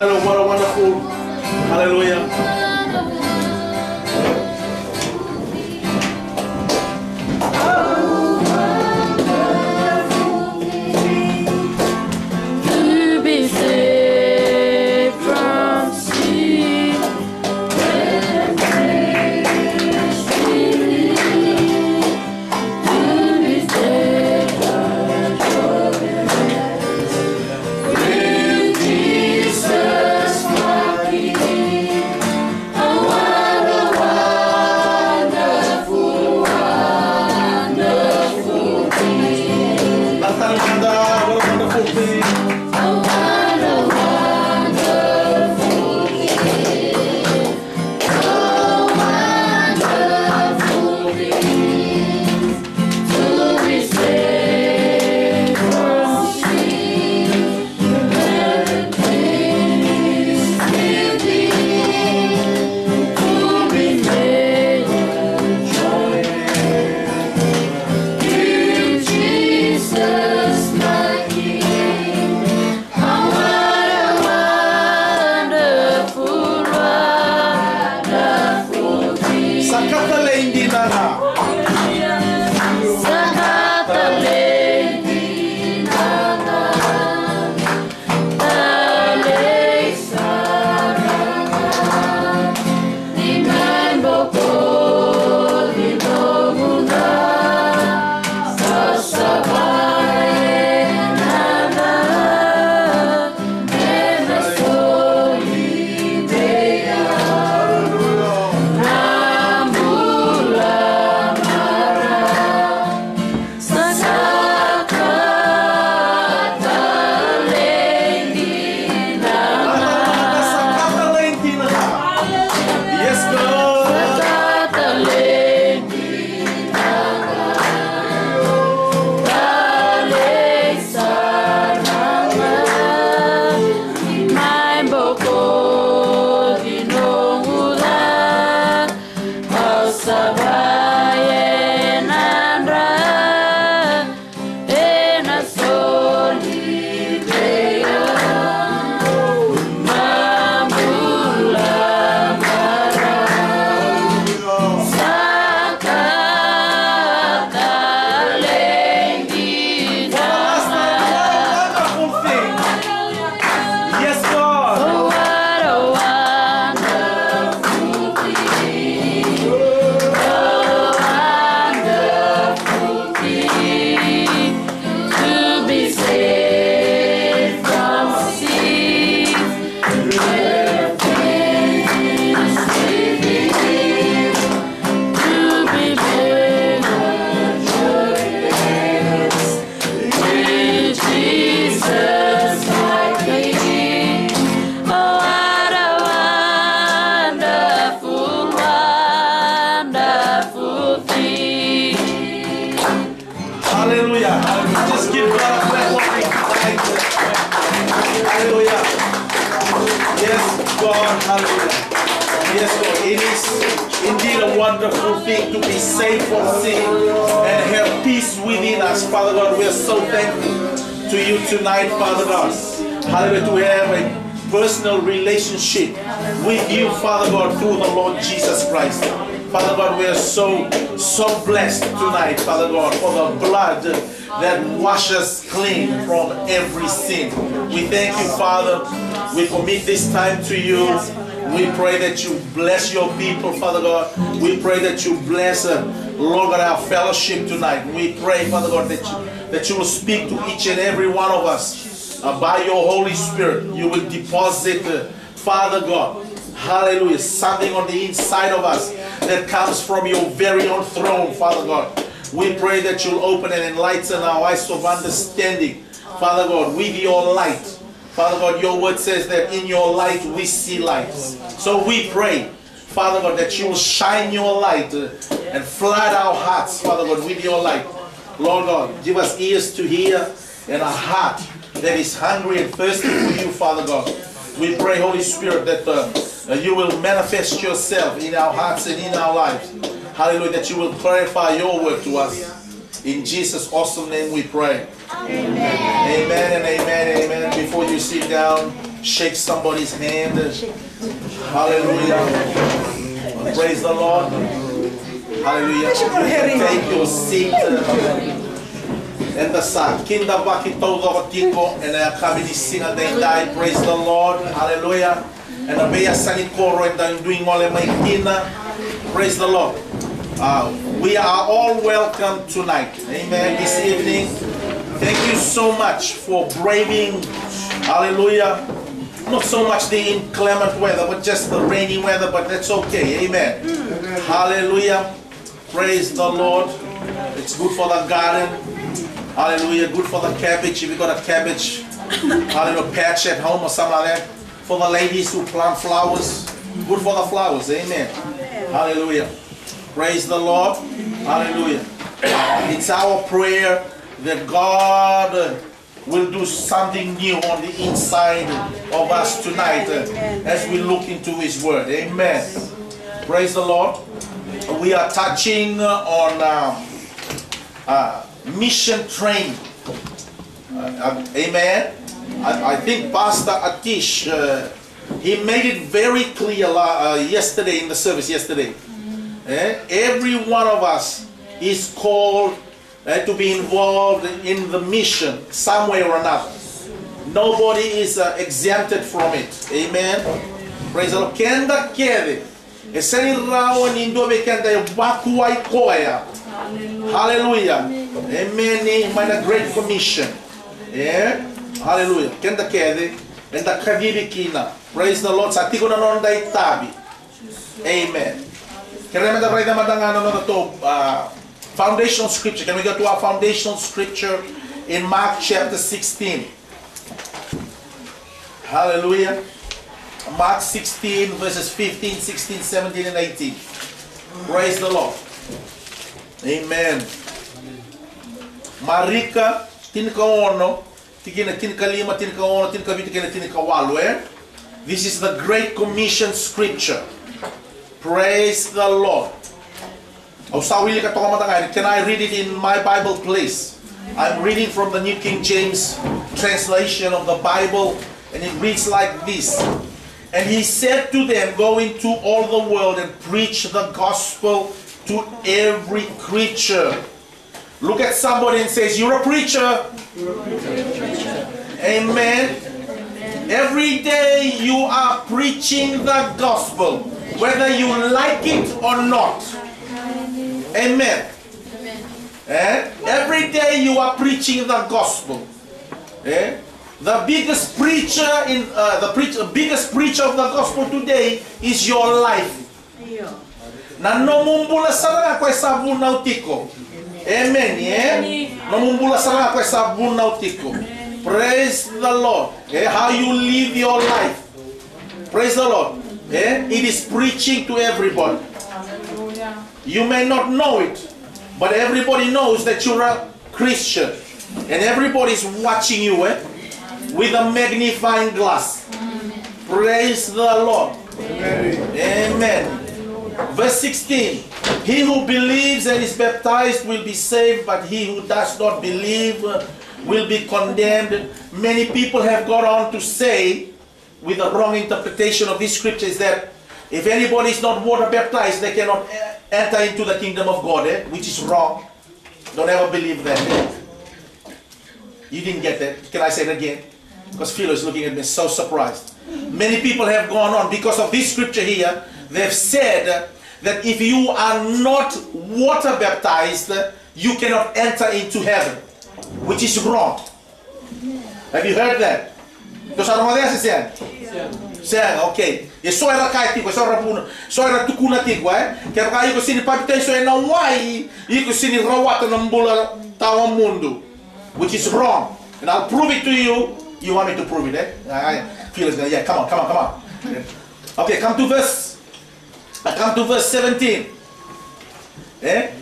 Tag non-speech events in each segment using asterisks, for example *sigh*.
Hello, what a wonderful, hallelujah. So, blessed tonight, Father God, for the blood that washes clean from every sin. We thank you, Father. We commit this time to you. We pray that you bless your people, Father God. We pray that you bless, uh, Lord God, our fellowship tonight. We pray, Father God, that you, that you will speak to each and every one of us uh, by your Holy Spirit. You will deposit, uh, Father God, hallelujah, something on the inside of us that comes from your very own throne, Father God. We pray that you'll open and enlighten our eyes of understanding, Father God, with your light. Father God, your word says that in your light we see light. So we pray, Father God, that you will shine your light uh, and flood our hearts, Father God, with your light. Lord God, give us ears to hear and a heart that is hungry and thirsty for you, Father God. We pray, Holy Spirit, that uh, you will manifest yourself in our hearts and in our lives. Hallelujah, that you will clarify your word to us. In Jesus' awesome name we pray. Amen. Amen and amen, amen. Before you sit down, shake somebody's hand. Hallelujah. Praise the Lord. Hallelujah. Take your seat. And the sa kinda baki todo tiko and I come in singa day die. Praise the Lord. Hallelujah. And the beya sani koro and I'm doing all my kina. Praise the Lord. Uh, we are all welcome tonight. Amen. This evening. Thank you so much for braving. Hallelujah. Not so much the inclement weather, but just the rainy weather, but that's okay. Amen. Hallelujah. Praise the Lord. It's good for the garden. Hallelujah. Good for the cabbage. If you got a cabbage, *laughs* hallelujah, patch at home or something like that. For the ladies who plant flowers. Good for the flowers. Amen. Hallelujah. Praise the Lord. Hallelujah. It's our prayer that God uh, will do something new on the inside of us tonight uh, as we look into His Word. Amen. Praise the Lord. We are touching uh, on um, uh, mission training. Uh, uh, amen. I, I think Pastor Atish, uh, he made it very clear uh, yesterday in the service yesterday. Eh? Every one of us is called eh, to be involved in the mission some way or another. Nobody is uh, exempted from it. Amen. Praise the Lord. Kenda kede. Eseni kenda ya waku wa ikoya. Hallelujah. Amen. In the Great Commission. Yeah. Hallelujah. Kenda kede. Enda kadiri kina. Praise the Lord. Sa tiko na nonda itabi. Amen. Can I remember right now to uh, foundational scripture? Can we go to our foundational scripture in Mark chapter 16? Hallelujah. Mark 16 verses 15, 16, 17, and 18. Praise the Lord. Amen. Marika tinika ono, tikina tinika lima, tinika ono, tinika viti, tinika walu, eh? This is the Great Commission scripture. Praise the Lord. Ka matangay. Can I read it in my Bible, please? I'm reading from the New King James translation of the Bible, and it reads like this. And he said to them, Go into all the world and preach the gospel to every creature. Look at somebody and says, You're a preacher. Amen. Every day you are preaching the gospel, whether you like it or not. Amen. Eh? Every day you are preaching the gospel. Eh? The biggest preacher in uh, the preach, biggest preacher of the gospel today is your life. Na nomumbula sana kwa sababu na utiko. Amen. Yeah? Nomumbula sana kwa sababu na utiko. Praise the Lord. Eh? How you live your life. Praise the Lord. Eh? It is preaching to everybody. You may not know it, but everybody knows that you're a Christian. And everybody's watching you eh? with a magnifying glass. Praise the Lord. Amen. Verse 16 He who believes and is baptized will be saved, but he who does not believe will be condemned. Many people have gone on to say, with a wrong interpretation of this scripture, is that if anybody is not water baptized, they cannot enter into the kingdom of God, eh? which is wrong. Don't ever believe that. You didn't get that. Can I say it again? Because Philo is looking at me so surprised. Many people have gone on because of this scripture here. They've said that if you are not water baptized, you cannot enter into heaven, which is wrong. Have you heard that? Não é assim, Sen, ok. E só era kai tiko, só era puna, só era tukuna tiko, eh? Que era ko sini pabitay so na wai, iko sini rawata ng bula tawang mundo, which is wrong. And I'll prove it to you. You want me to prove it, eh? I feel it's gonna, yeah, come on, come on, come on. Okay, come to verse, I come to verse 17. Eh?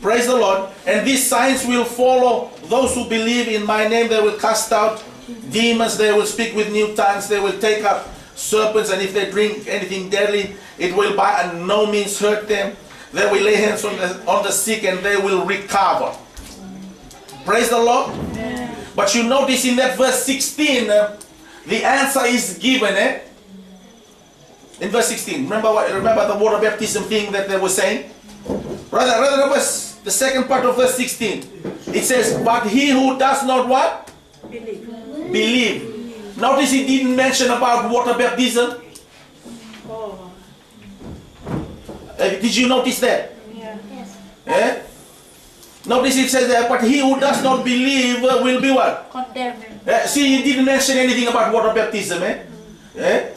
Praise the Lord. And these signs will follow those who believe in my name. They will cast out demons. They will speak with new tongues. They will take up serpents. And if they drink anything deadly, it will by no means hurt them. They will lay hands on the, on the sick and they will recover. Praise the Lord. But you notice in that verse 16, uh, The answer is given, eh? In verse 16. Remember what remember the water baptism thing that they were saying? Rather, rather verse the second part of verse 16. It says, But he who does not what? Believe. Believe. Notice he didn't mention about water baptism. Oh, Uh, did you notice that? yeah. Yes. Eh? Notice it says that, but he who does not believe uh, will be what? Condemn. Eh, see, he didn't mention anything about water baptism, eh? Eh?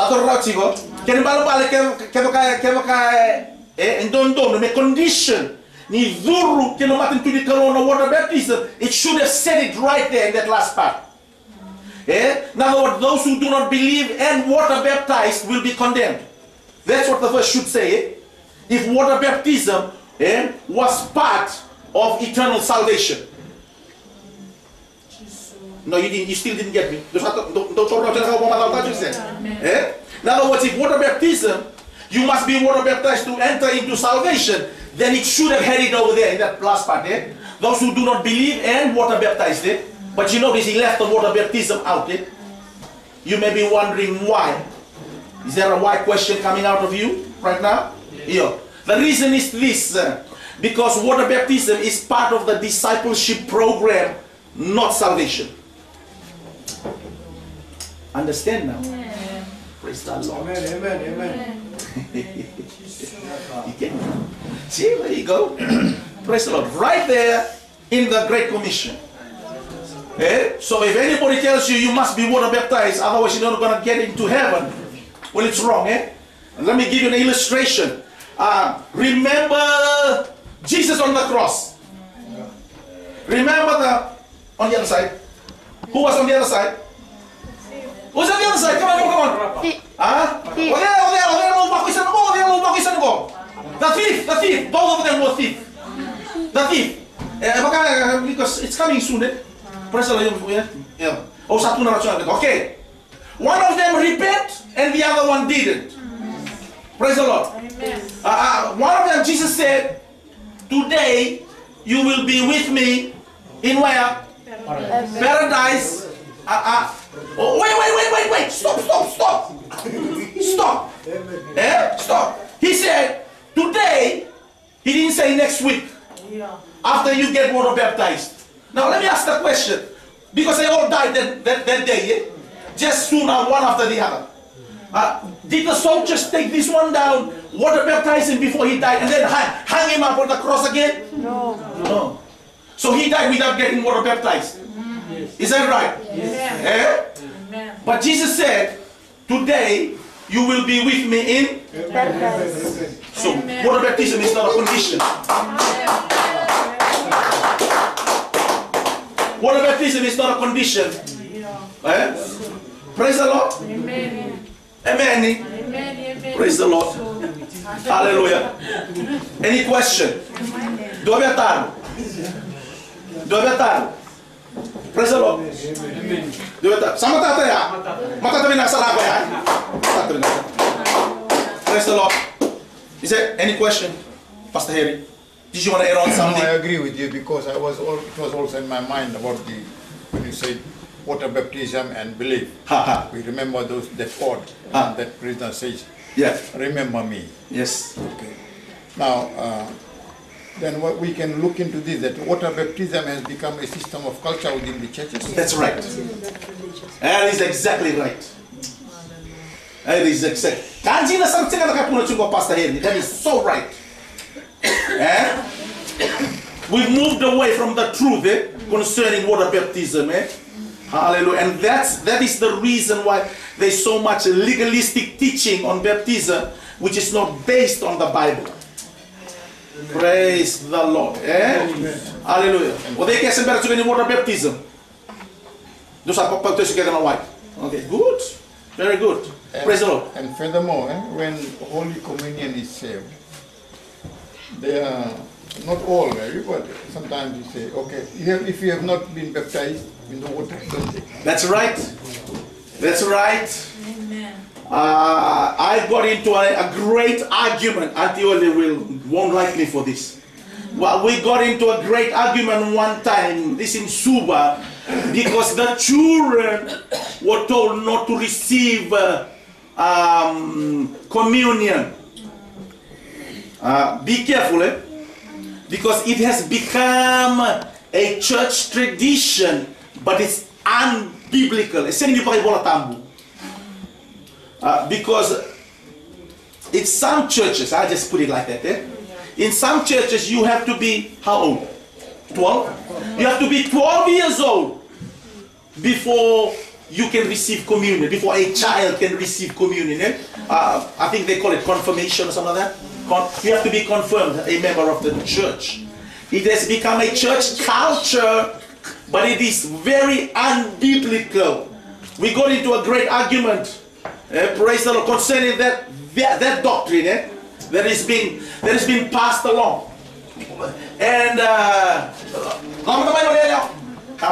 Satu raut sih kok. Kena balik balik kena kena kaya kena kaya eh endon don me condition ni zuru kena matin tu di corona water baptism. It should have said it right there in that last part. Eh? Words, those who do not believe and water baptized will be condemned. That's what the verse should say. Eh? If water baptism eh, was part of eternal salvation. No, you didn't. You still didn't get me. Eh? Now, what if water baptism? You must be water baptized to enter into salvation. Then it should have had it over there in that last part. Eh? Those who do not believe and water baptized. Eh? But you notice he left the water baptism out. Eh? You may be wondering why. Is there a why question coming out of you right now? Yeah. The reason is this. Uh, because water baptism is part of the discipleship program, not salvation. Understand now? Praise the Lord. Amen, amen, amen. You get it? See, where you go. *clears throat* Praise the Lord. Right there in the Great Commission. Eh? So if anybody tells you you must be water baptized, otherwise you're not going to get into heaven, well, it's wrong. Eh? And let me give you an illustration. Uh, remember Jesus on the cross. Remember the on the other side. Who was on the other side? Who's on the other side? Come on, come on, come on. Ah? Oh, there, oh, there, oh, there, lumpak isa na ko, oh, there, lumpak isa na ko. The thief, the thief, both of them were thief. The thief. Eh, baka, eh, because it's coming soon, eh? Praise the Lord, yeah? Yeah. Oh, satu na rasyonal. Okay. One of them repent, and the other one didn't. Praise the Lord. Amen. Uh, uh, one of them, Jesus said, Today you will be with me in where? Paradise. Uh, uh, oh, wait, wait, wait, wait, wait. Stop, stop, stop. Stop. Eh? Stop. He said, Today, he didn't say next week, Yeah. after you get water baptized. Now, let me ask the question. Because they all died that, that, that day, yeah? Just soon, uh, one after the other. Uh, did the soldiers take this one down, water baptize him before he died, and then hang, hang him up on the cross again? No. No. So he died without getting water baptized. Is that right? Amen. Eh? Amen. But Jesus said, Today you will be with me in. So water baptism is not a condition. Water baptism is not a condition. Yeah. Eh? Praise the Lord. Amen. Amen. Amen. Amen. Praise the Lord. Hallelujah. Any question? Dove a taro? Dove a taro? Praise the Lord. Dove a taro? Sama tata ya? Mata tabi na sa lago ya? Mata tabi na. Praise the Lord. Is there any question? Pastor Harry? Did you want to add on No, I agree with you because I was, al- it was also in my mind about the, when you said water baptism and belief. Ha ha. We remember those, that chord, Ah. that prisoner says, Yeah. remember me. Yes. Okay. Now, uh, then what we can look into this, that water baptism has become a system of culture within the churches. That's right. That is exactly right. That is exactly. Kanji na sa tingin nakapuna chungo Pastor Henry. That is so right. *coughs* Eh? *coughs* We've moved away from the truth eh, concerning water baptism. Eh? Hallelujah. And that's that is the reason why there's so much legalistic teaching on baptism, which is not based on the Bible. Praise the Lord. Eh? Hallelujah. Well, they can better to any water baptism. Do sa pagpagtest together na white. Okay, good. Very good. And- Praise the Lord. And furthermore, eh, when Holy Communion is served, they are not all very, but sometimes you say, okay, you have, if you have not been baptized in the water, don't take. That's right. That's right. Amen. Uh, I got into a, a great argument. Auntie Ole will won't like me for this. Well, we got into a great argument one time. This in Suva, Because the children were told not to receive uh, um, communion. Uh, be careful, eh? Because it has become a church tradition, but it's unbiblical. Esse kayo bola tambo. Uh, because in some churches, I just put it like that, eh? In some churches, you have to be how old? 12? You have to be 12 years old before you can receive communion, before a child can receive communion. eh? Uh, I think they call it confirmation or something like that. Con- you have to be confirmed a member of the church. It has become a church culture, but it is very unbiblical. We got into a great argument, eh, praise the Lord, concerning that, that, that doctrine eh, that is being that has been passed along. And uh, lama naman ulit niyo. Ha?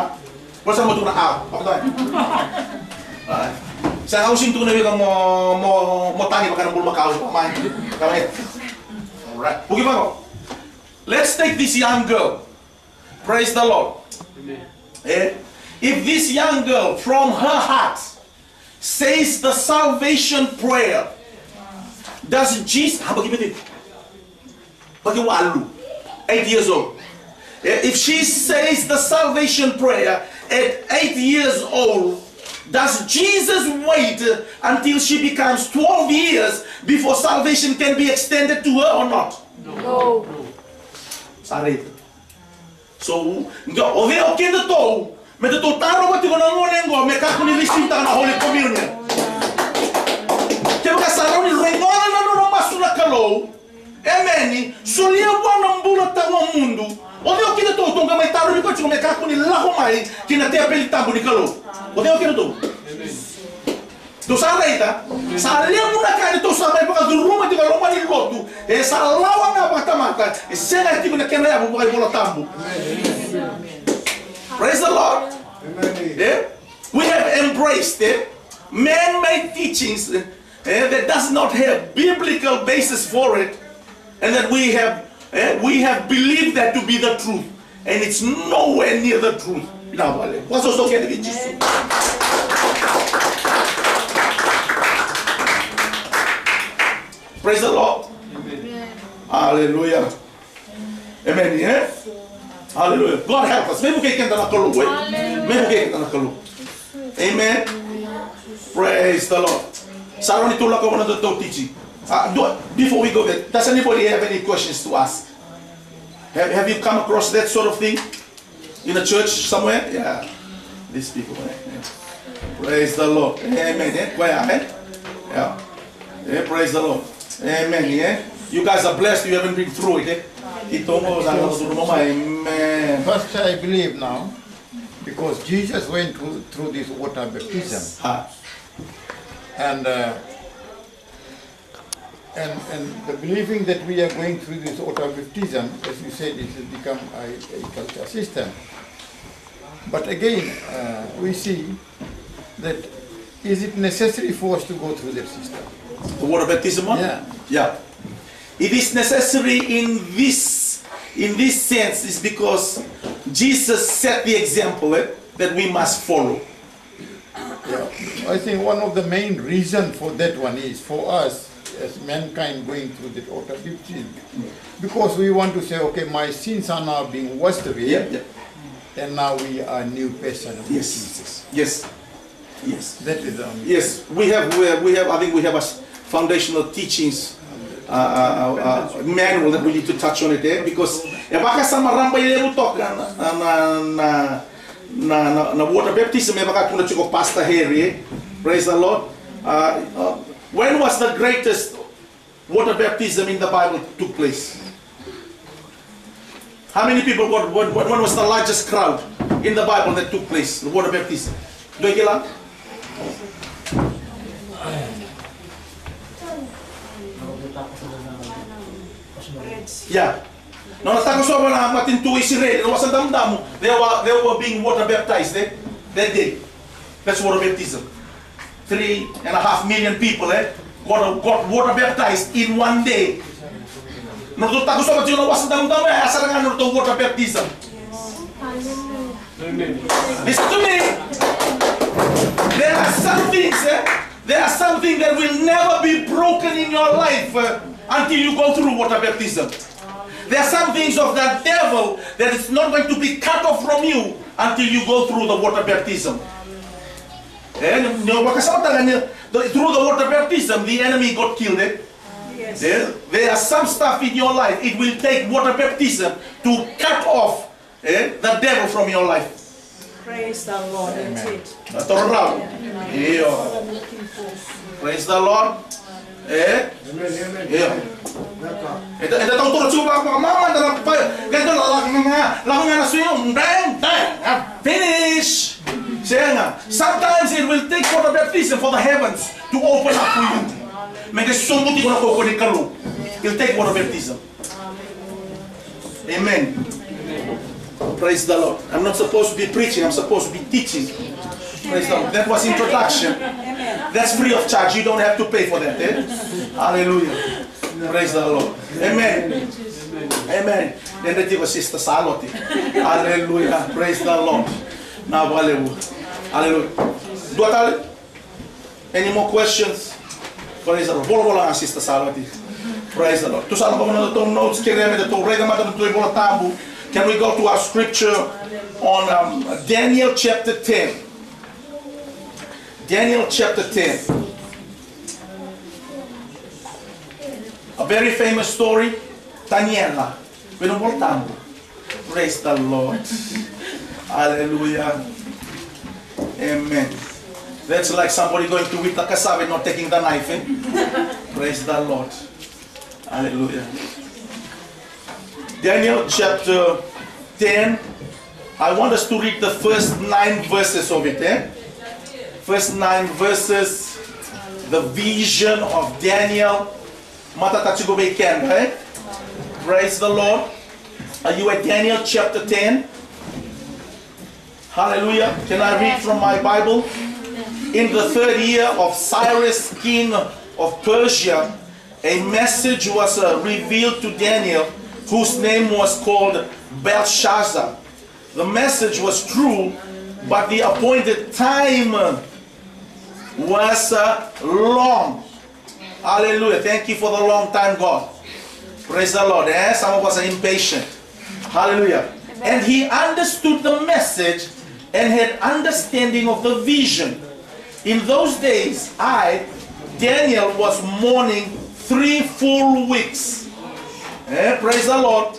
Basta mo ito na aw. Ako. Ah. Sa housing to na yung mo mo mo tani baka nang bulmakaw sa pamain. Kamay. Alright. Bugi pa ko. Let's take this young girl. Praise the Lord. Eh? If this young girl from her heart says the salvation prayer, does Jesus, bitin? Bagi walu, eight years old. If she says the salvation prayer at eight years old, does Jesus wait until she becomes 12 years before salvation can be extended to her or not? No. Sorry. So, nga o kende to, me te to taro wa ti kona ngone ngo me ka kuni lisita na Holy Communion. Ke ka sara ni rengona na no masula kalo. Emeni, solia bwana mbula tawa mundu. Ove o kende to to nga mai taro ni ko ti me ka kuni laho mai kina te apeli tambu ni kalo. Ove o kende to. Do sa reita, sa lia muna kani to sa mai paka duruma di kalau mani lotu, e sa lawa nga mata mata, e sena ti kuna kena ya bukai bola tambu. Praise the Lord. Yeah? We have embraced eh, man-made teachings eh, that does not have biblical basis for it, and that we have eh, we have believed that to be the truth, and it's nowhere near the truth. Now, vale. What's also going to be Jesus? Praise the Lord. Hallelujah. Amen. Yeah? Hallelujah. God help us. Maybe we can a Maybe we can a Amen. Praise the Lord. Sarah ni tulak ako na to do, before we go there, does anybody have any questions to ask? Have, have you come across that sort of thing in a church somewhere? Yeah. These people. eh? Yeah. Praise the Lord. Amen. Eh? Yeah. Yeah. Praise the Lord. Amen. Yeah. You guys are blessed. You haven't been through it. Eh? Ito mo sa mama. Amen. First, I believe now, because Jesus went through, through this water baptism, Ha. and uh, and and the believing that we are going through this water baptism, as you said, it has become a, a culture system. But again, uh, we see that is it necessary for us to go through that system? The water baptism one? Yeah. Yeah. It is necessary in this in this sense is because Jesus set the example eh, that we must follow. Yeah. I think one of the main reason for that one is for us as mankind going through that water baptism, because we want to say, okay, my sins are now being washed away, Yeah, yeah. and now we are new person of Yes. Jesus. Yes. Yes. That is um, Yes. We have we have, we have I think we have a foundational teachings uh, uh, uh, manual that we need to touch on it there because e baka sa maramba ile rutok na na na na water baptism e baka tuna chuko pastor Harry eh? praise the Lord. When was the greatest water baptism in the Bible took place? How many people got when, when was the largest crowd in the Bible that took place the water baptism? Do you lang? Yeah. No nataka so na matintu Israel, no wasang damdamo. They were they were being water baptized eh? that day. That's water baptism. Three and a half million people eh got, got water baptized in one day. No to tako so no wasang damdamo eh asa nga no to water baptism. Listen to me. There are some things, eh, there are some things that will never be broken in your life uh, until you go through water baptism. There are some things of that devil that is not going to be cut off from you until you go through the water baptism. And you know, makasama niya, the- through the water baptism, the enemy got killed. Eh? There, there are some stuff in your life, it will take water baptism to cut off eh, the devil from your life. Praise the Lord. That's it. Turn around. Yeah. Praise the Lord. Eh? Yeah. Ito ito tong turo chupa ko mama na pa. Ganito la la nga. La nga na suyo. Bang bang. ah, Finish. Sometimes it will take for the baptism for the heavens to open up for you. May kasumbuti ko na ko ni kalu. It'll take water baptism. Amen. Praise the Lord. I'm not supposed to be preaching, I'm supposed to be teaching. Praise the Lord. That was introduction. *laughs* That's free of charge. You don't have to pay for that. Eh? *laughs* Hallelujah. Praise the Lord. Amen. Amen. Then the was Sister Saloti. Hallelujah. Praise the Lord. Now, hallelujah. Hallelujah. Dua tali? Any more questions? Praise the Lord. Bola bola Sister Saloti. Praise the Lord. Sala pa mo itong notes kaya namin ito. Rega mata ito bola tabu. Can we go to our scripture on um, Daniel chapter 10? Daniel chapter 10. A very famous story. Daniela. Pinuboltamo. Praise the Lord. *laughs* Hallelujah. Amen. That's like somebody going to whip the cassava and not taking the knife. Eh? *laughs* Praise the Lord. Hallelujah. Daniel chapter 10. I want us to read the first nine verses of it. Eh? First nine verses. The vision of Daniel. Praise the Lord. Are you at Daniel chapter 10? Hallelujah. Can I read from my Bible? In the third year of Cyrus, king of Persia, a message was uh, revealed to Daniel, whose name was called Belshazzar. The message was true, but the appointed time was uh, long. Hallelujah. Thank you for the long time, God. Praise the Lord. Eh? Some of us are impatient. Hallelujah. And he understood the message and had understanding of the vision. In those days, I, Daniel, was mourning three full weeks. Eh? Praise the Lord.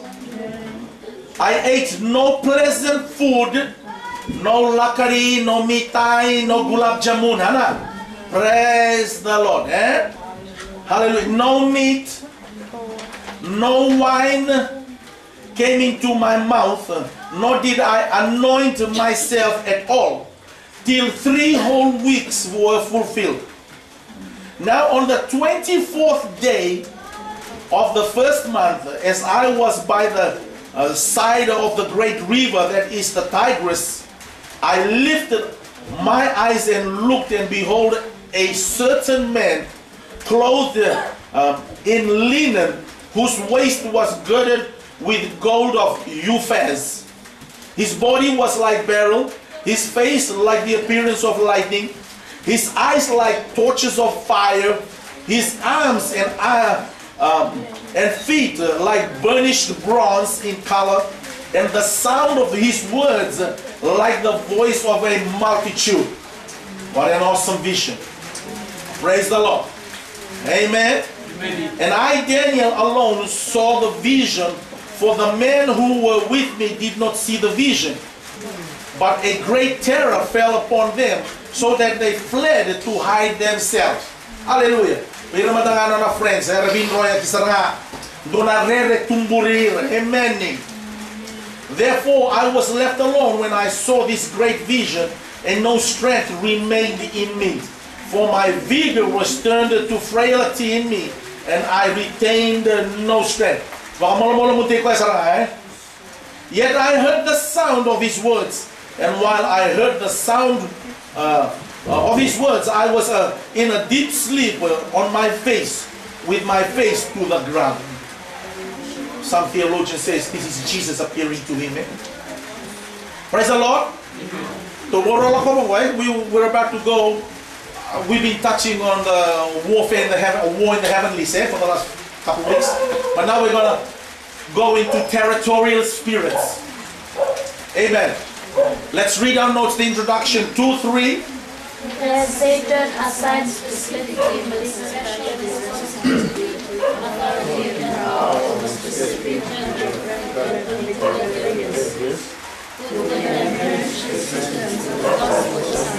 I ate no pleasant food, no lakari, no mitai, no gulab jamun. Hana? Praise the Lord. Eh? Hallelujah. No meat, no wine came into my mouth, nor did I anoint myself at all, till three whole weeks were fulfilled. Now, on the 24th day of the first month, as I was by the uh, side of the great river that is the Tigris, I lifted my eyes and looked, and behold, a certain man clothed uh, in linen, whose waist was girded with gold of Uphaz. His body was like beryl, his face like the appearance of lightning, his eyes like torches of fire, his arms and uh, um, and feet like burnished bronze in color, and the sound of his words like the voice of a multitude. What an awesome vision! Praise the Lord. Amen. And I, Daniel, alone saw the vision, for the men who were with me did not see the vision. But a great terror fell upon them, so that they fled to hide themselves. Hallelujah. Pero matangano na friends, eh, Rabin Roya Kisaranga, donarere tumburir, amen. Therefore I was left alone when I saw this great vision, and no strength remained in me. For my vigor was turned to frailty in me, and I retained no strength. Eh? Yet I heard the sound of his words, and while I heard the sound uh, uh, of his words, I was uh, in a deep sleep uh, on my face, with my face to the ground. Some theologian says this is Jesus appearing to him. eh? Praise the Lord. Tomorrow, we're about to go. Uh, we've been touching on the warfare in the heaven, war in the heavenlies, eh, for the last couple of weeks. But now we're gonna go into territorial spirits. Amen. Let's read our notes. The introduction two, three. Satan assigns authority, power of the gospel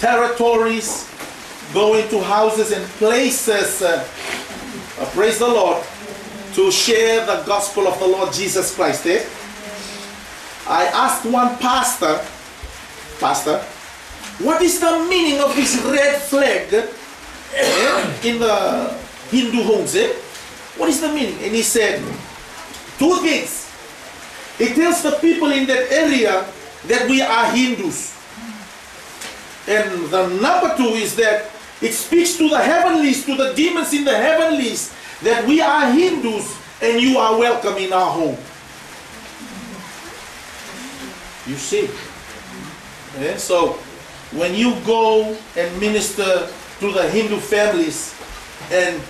territories, go into houses and places, uh, uh, praise the Lord, to share the gospel of the Lord Jesus Christ. Eh? I asked one pastor, Pastor, what is the meaning of this red flag eh, in the Hindu homes? Eh? What is the meaning? And he said, two things. It tells the people in that area that we are Hindus. And the number two is that it speaks to the heavenlies, to the demons in the heavenlies, that we are Hindus and you are welcome in our home. You see? Yeah, so when you go and minister to the Hindu families and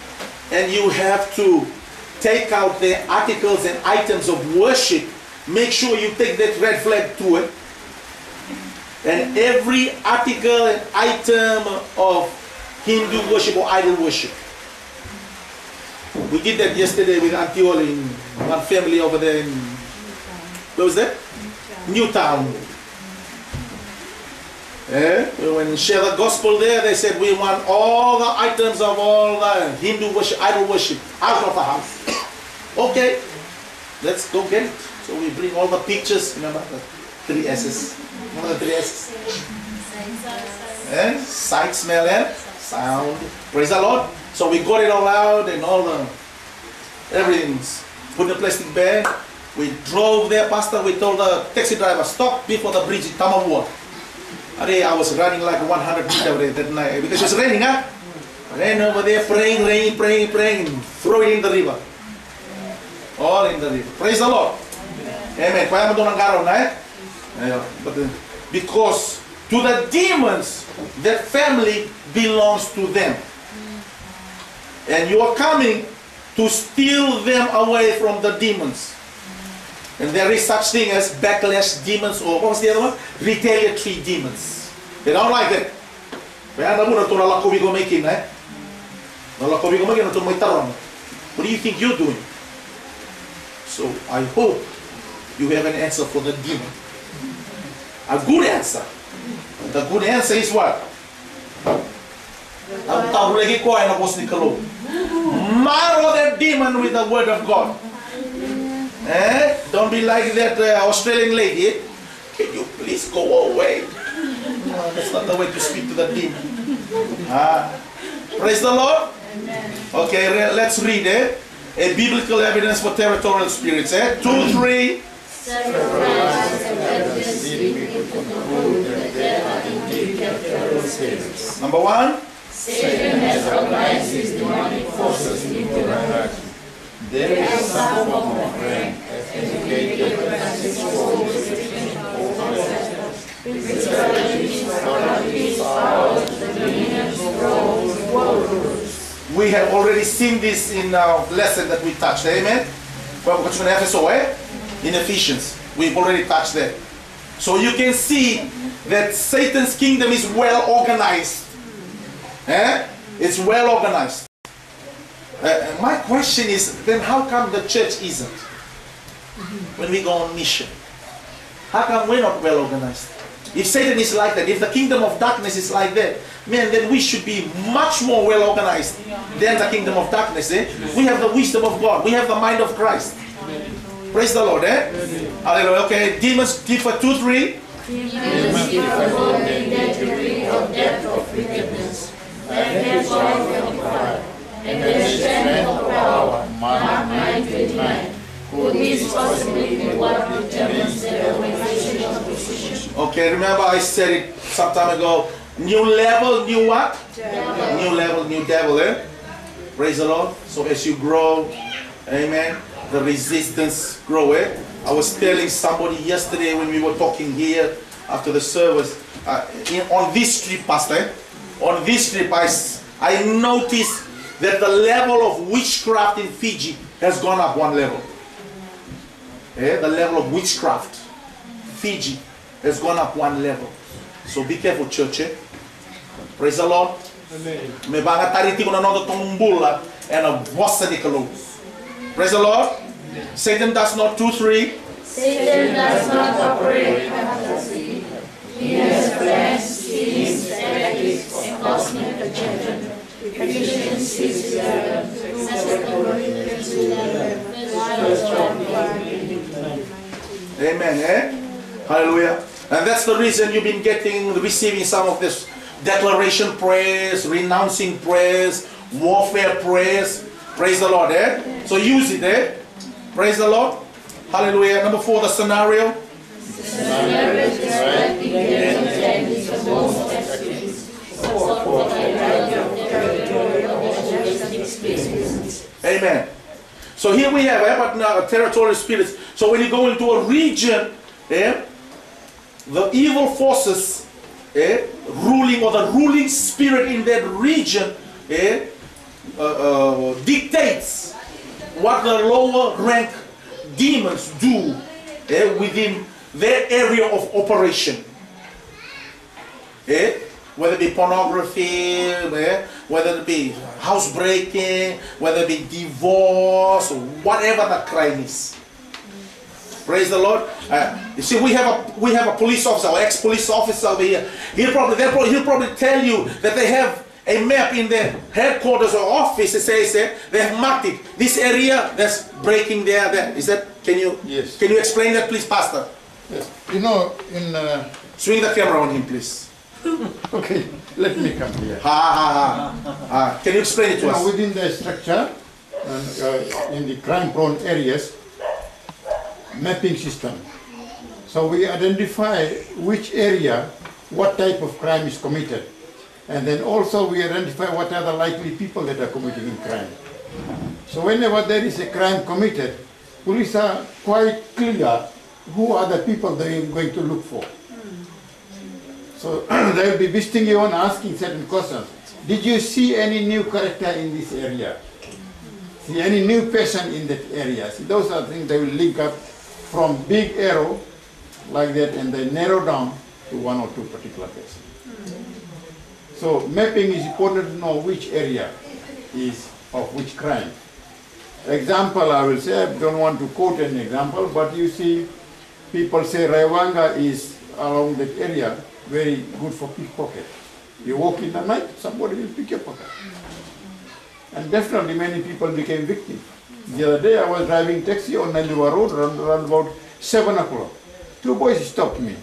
and you have to take out the articles and items of worship, make sure you take that red flag to it. Eh? And every article and item of Hindu worship or idol worship. We did that yesterday with Antiola in one family over there in was that? Newtown. Eh? When we share the gospel there, they said we want all the items of all the Hindu worship, idol worship out of the house. *coughs* okay, let's go get it. So we bring all the pictures, remember the three S's. Remember the three S's? Sight, smell, and sound. Praise the Lord. So we got it all out and all the everything's put in a plastic bag. We drove there, Pastor. We told the taxi driver, stop before the bridge in Tamavua. Are I was running like 100 meters that night because it was raining, huh? Ran over there, praying, praying, praying, praying, throw it in the river. All in the river. Praise the Lord. Amen. Kaya na eh? Ayun. But, because to the demons, that family belongs to them. And you are coming to steal them away from the demons. And there is such thing as backlash demons or what was the other one? Retaliatory demons. They don't like that. May. What do you think you're doing? So I hope you have an answer for the demon. A good answer. The good answer is what? Marrow that demon with the word of God. Eh? Don't be like that uh, Australian lady. Can you please go away? That's not the way to speak to the demon. Ah. Praise the Lord. Okay, let's read it. Eh? A biblical evidence for territorial spirits. Eh? 2 3 Number one. Satan has organized his demonic forces There is some form of We have already seen this in our lesson that we touched. Amen. Well, going to so eh? In Ephesians, we've already touched that. So you can see that Satan's kingdom is well organized. Eh? It's well organized. Uh, my question is then how come the church isn't when we go on mission? How come we're not well organized? If Satan is like that, if the kingdom of darkness is like that, man, then we should be much more well organized than the kingdom of darkness. Eh? We have the wisdom of God, we have the mind of Christ. Praise the Lord, eh? Hallelujah. Okay, demons differ two, three. He merciful in their degree of depth of wickedness, and their joy of pride, and their strength of power. Mark 9:29. Could this possibly be what determines their organization of position? Okay, remember I said it some time ago. New level, new what? New level, new devil, eh? Praise the Lord. So as you grow, amen, the resistance grow, eh? I was telling somebody yesterday when we were talking here after the service, uh, in, on this trip, Pastor, eh? on this trip, I, I noticed that the level of witchcraft in Fiji has gone up one level. Eh? The level of witchcraft, Fiji, has gone up one level. So be careful, church. Eh? Praise the Lord. Amen. Me banga tariti na nodo tong and a vossa kalu. Praise the Lord. Satan does not two three. Satan does not operate fantasy. He has plans, schemes, tactics, and cosmic agenda. Ephesians 6 11, 2 Corinthians 11, verse 12. Amen. Eh? Hallelujah. And that's the reason you've been getting, receiving some of this declaration prayers, renouncing prayers, warfare prayers. Praise the Lord. Eh? So use it. Eh? Praise the Lord. Hallelujah. Number four, the scenario. Amen. So here we have eh, but now territorial spirits. So when you go into a region, eh, the evil forces eh, ruling or the ruling spirit in that region eh, uh, uh, dictates what the lower rank demons do eh, within their area of operation. Eh? Whether it be pornography, eh? whether it be housebreaking, whether it be divorce, whatever the crime is. Praise the Lord. Uh, you see, we have a we have a police officer, ex-police officer over here. He'll probably, probably he'll probably tell you that they have a map in the headquarters or office that says eh, they have marked it. This area that's breaking there. There is that. Can you Yes. can you explain that, please, Pastor? Yes. You know, in uh, Swing the camera on him, please. *laughs* okay, let me come here. Ha ha ha. ha. Can you explain it to You know, within the structure, and, uh, in the crime-prone areas, mapping system. So we identify which area, what type of crime is committed. And then also we identify what are the likely people that are committing crime. So whenever there is a crime committed, police are quite clear who are the people they are going to look for. So *clears throat* they will be visiting you and asking certain questions. Did you see any new character in this area? See any new person in that area? See, those are things they will link up from big arrow like that and they narrow down to one or two particular persons. So mapping is important to know which area is of which crime. Example, I will say, I don't want to quote an example, but you see, people say Raiwaqa is along that area very good for pickpocket. You walk in the night, somebody will pick your pocket. And definitely many people became victims. The other day I was driving taxi on Naliwa Road around, around about 7 o'clock. Two boys stopped me.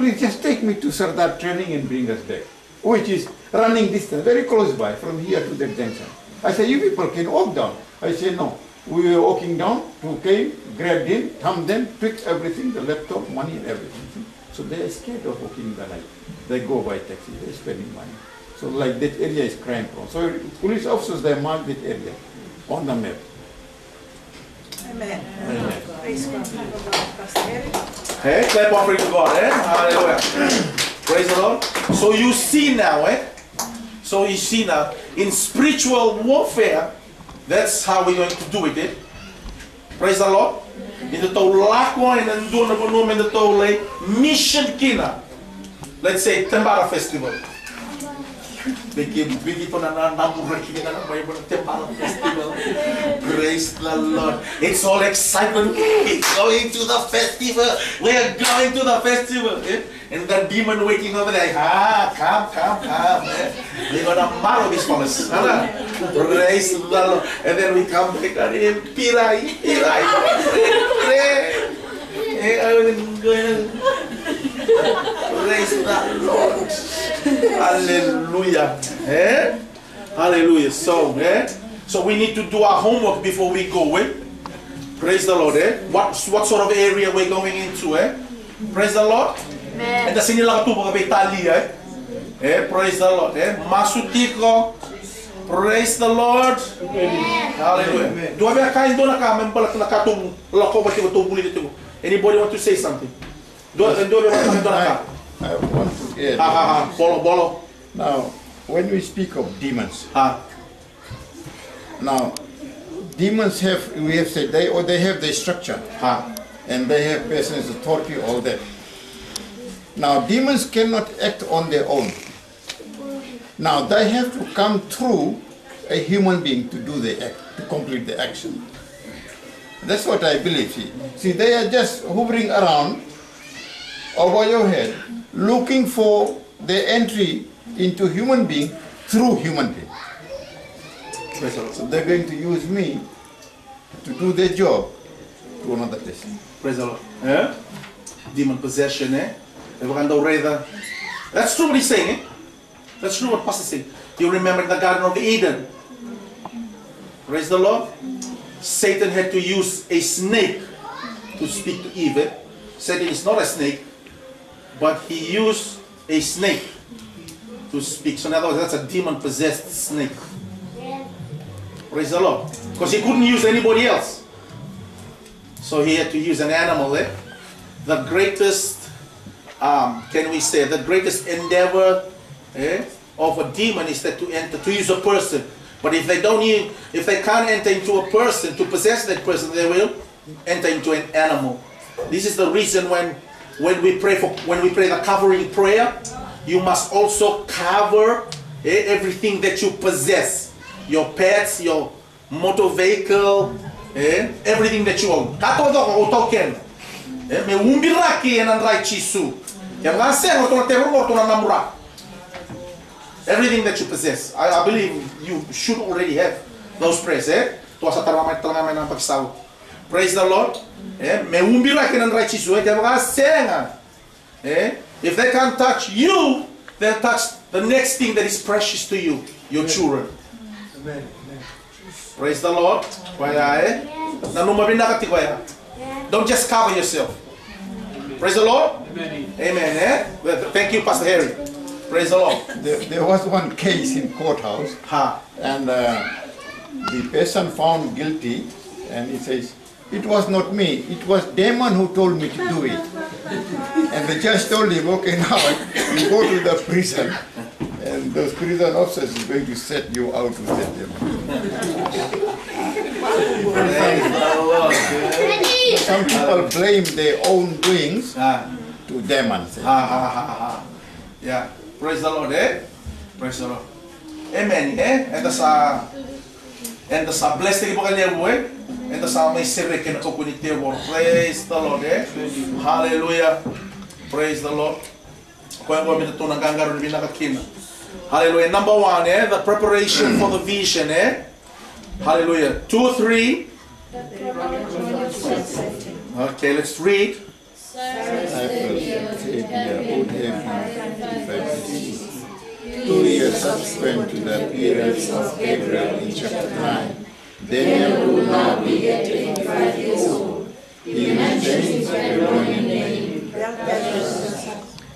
Please just take me to Sardar training and bring us back, which is running distance, very close by from here to that junction. I said, you people can walk down. I said, no. We were walking down, two came, grabbed in, thumbed them, took everything, the laptop, money and everything. So they are scared of walking in the night. They go by taxi, they're spending money. So like that area is crime prone. So police officers, they mark that area on the map. Amen. Amen. Praise God. Hey, clap offering to God, eh? Hallelujah. Praise the Lord. So you see now, eh? So you see now, in spiritual warfare, that's how we're going to do it, eh? Praise the Lord. In the lako and then doon na in the tole mission kina. Let's say Tembara Festival. Bigi bigi to na na namura kina na may mga Tembara Festival. Praise the Lord. It's all excitement. It's going to the festival. We're going to the festival. eh? And the demon waiting over there. Ah, come, come, come. eh? We're gonna marrow this. Hala. Praise the Lord. And then we come back and eh, piray, piray. Pray. Eh, I'm going Praise the Lord. Hallelujah. Eh? Hallelujah. So, eh? So we need to do our homework before we go, eh? Praise the Lord, eh? What, what sort of area we're going into, eh? Praise the Lord. And the sini lang tu mga Italia, eh? Eh, praise the Lord, eh? Masutiko. Praise the Lord. Hallelujah. Do I have a kind of nakamen pala nakatong lako ba tiyo tubuli dito? Anybody want to say something? Do I do I want to I, I want to add. Ha ha ha. Bolo bolo. Now, when we speak of demons, Ha. now demons have we have said they or they have their structure Ha. and they have business authority, all that. Now demons cannot act on their own. Now they have to come through a human being to do the act, to complete the action. That's what I believe. See, see they are just hovering around over your head, looking for the entry into human being through human being. Praise the Lord. So they're going to use me to do their job to another person. Praise the Lord. Eh? Demon possession, eh? We gaan door reden. That's true what he's saying, eh? That's true what Pastor saying. You remember the Garden of Eden. Praise the Lord. Satan had to use a snake to speak to Eve. eh? Satan is not a snake, but he used a snake to speak. So in other words, that's a demon possessed snake. Praise the Lord. Because he couldn't use anybody else. So he had to use an animal there. The greatest, um, can we say, the greatest endeavor eh, of a demon is that to enter, to use a person. But if they don't if they can't enter into a person to possess that person, they will enter into an animal. This is the reason when when we pray for when we pray the covering prayer, you must also cover eh, everything that you possess, your pets, your motor vehicle, eh, everything that you own. Kato do ko token. Eh, me umbira ki en andrai chisu. Ya nga se no to to na namura. Everything that you possess. I, I believe you should already have those prayers, eh? To sa talamay talamay ng pagsaw. Praise the Lord. Eh, me umbira ki en. Eh, ya nga se. Eh? If they can't touch you, they'll touch the next thing that is precious to you, your children. Amen. Praise the Lord. Kaya eh. Nanumabinda ka ti. Don't just cover yourself. Praise the Lord. Amen. eh? Well, Thank you, Pastor Harry. Praise the Lord. There, there was one case in courthouse, Ha. and uh, the person found guilty, and he says, "It was not me. It was demon who told me to do it." And the judge told him, "Okay, *laughs* now you go to the prison, and those prison officers is going to set you out with that demon." Praise the Lord. eh? Some people blame their own doings to demons. Ha ha ha ha. Yeah. Praise the Lord, eh? Praise the Lord. Amen, eh? Ito sa Ito sa blessed ko kanya buhay. Ito sa may sirek na kukunit niya mo. Praise the Lord, eh? Hallelujah. Praise the Lord. Kaya ko minito ng gangaro ni binakakina. Hallelujah. Number one, eh? The preparation for the vision, eh? Hallelujah. Two, three. Okay, let's read. Two years subsequent to the appearance of Gabriel in chapter 9, Daniel who now be at 85 years old. He mentions his Babylonian name,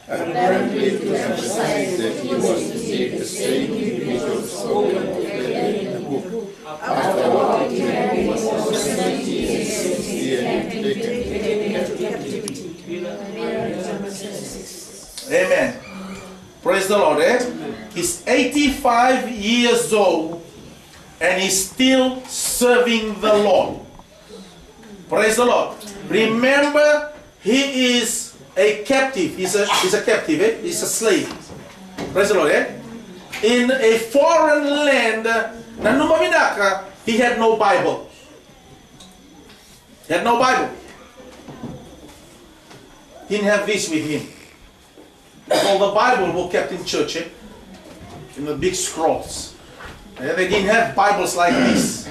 apparently to emphasize that he was to take the same individual spoken of in the book. Afterward, he was for 70 years been taken into captivity. Amen. Praise the Lord. Eh? He's 85 years old and he's still serving the Lord. Praise the Lord. Remember, he is a captive. He's a, he's a captive. Eh? He's a slave. Praise the Lord. Eh? In a foreign land, na numaminaka, he had no Bible. He had no Bible. He didn't have this with him. All the Bible were kept in church, eh? In the big scrolls. They didn't have Bibles like this.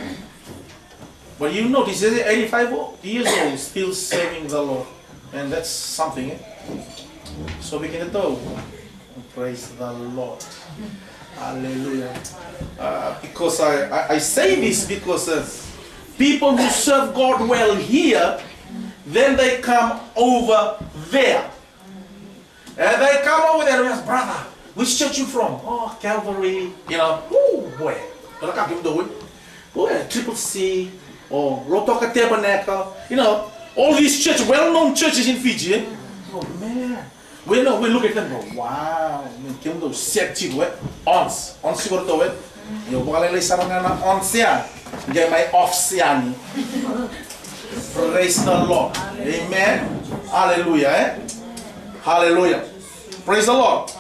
But you notice, he's 85 years old, still serving the Lord. And that's something. Eh? So can ito. Praise the Lord. Hallelujah. Uh, because I, I, I say this because uh, people who serve God well here, then they come over there. And they come over there and ask, brother, which church you from? Oh, Calvary. You know, oh boy. What I can do it. Oh, yeah, Triple C or Rotoka Tabernacle. You know, all these churches, well-known churches in Fiji. eh? Oh man. We know, we look at them go, wow, man, kim do set to it. Ons, ons siguro to it. Yo, wala lay sa mga na ons yan. Hindi may off yan. Praise the Lord. Amen. Hallelujah. Eh? Hallelujah. Praise the Lord.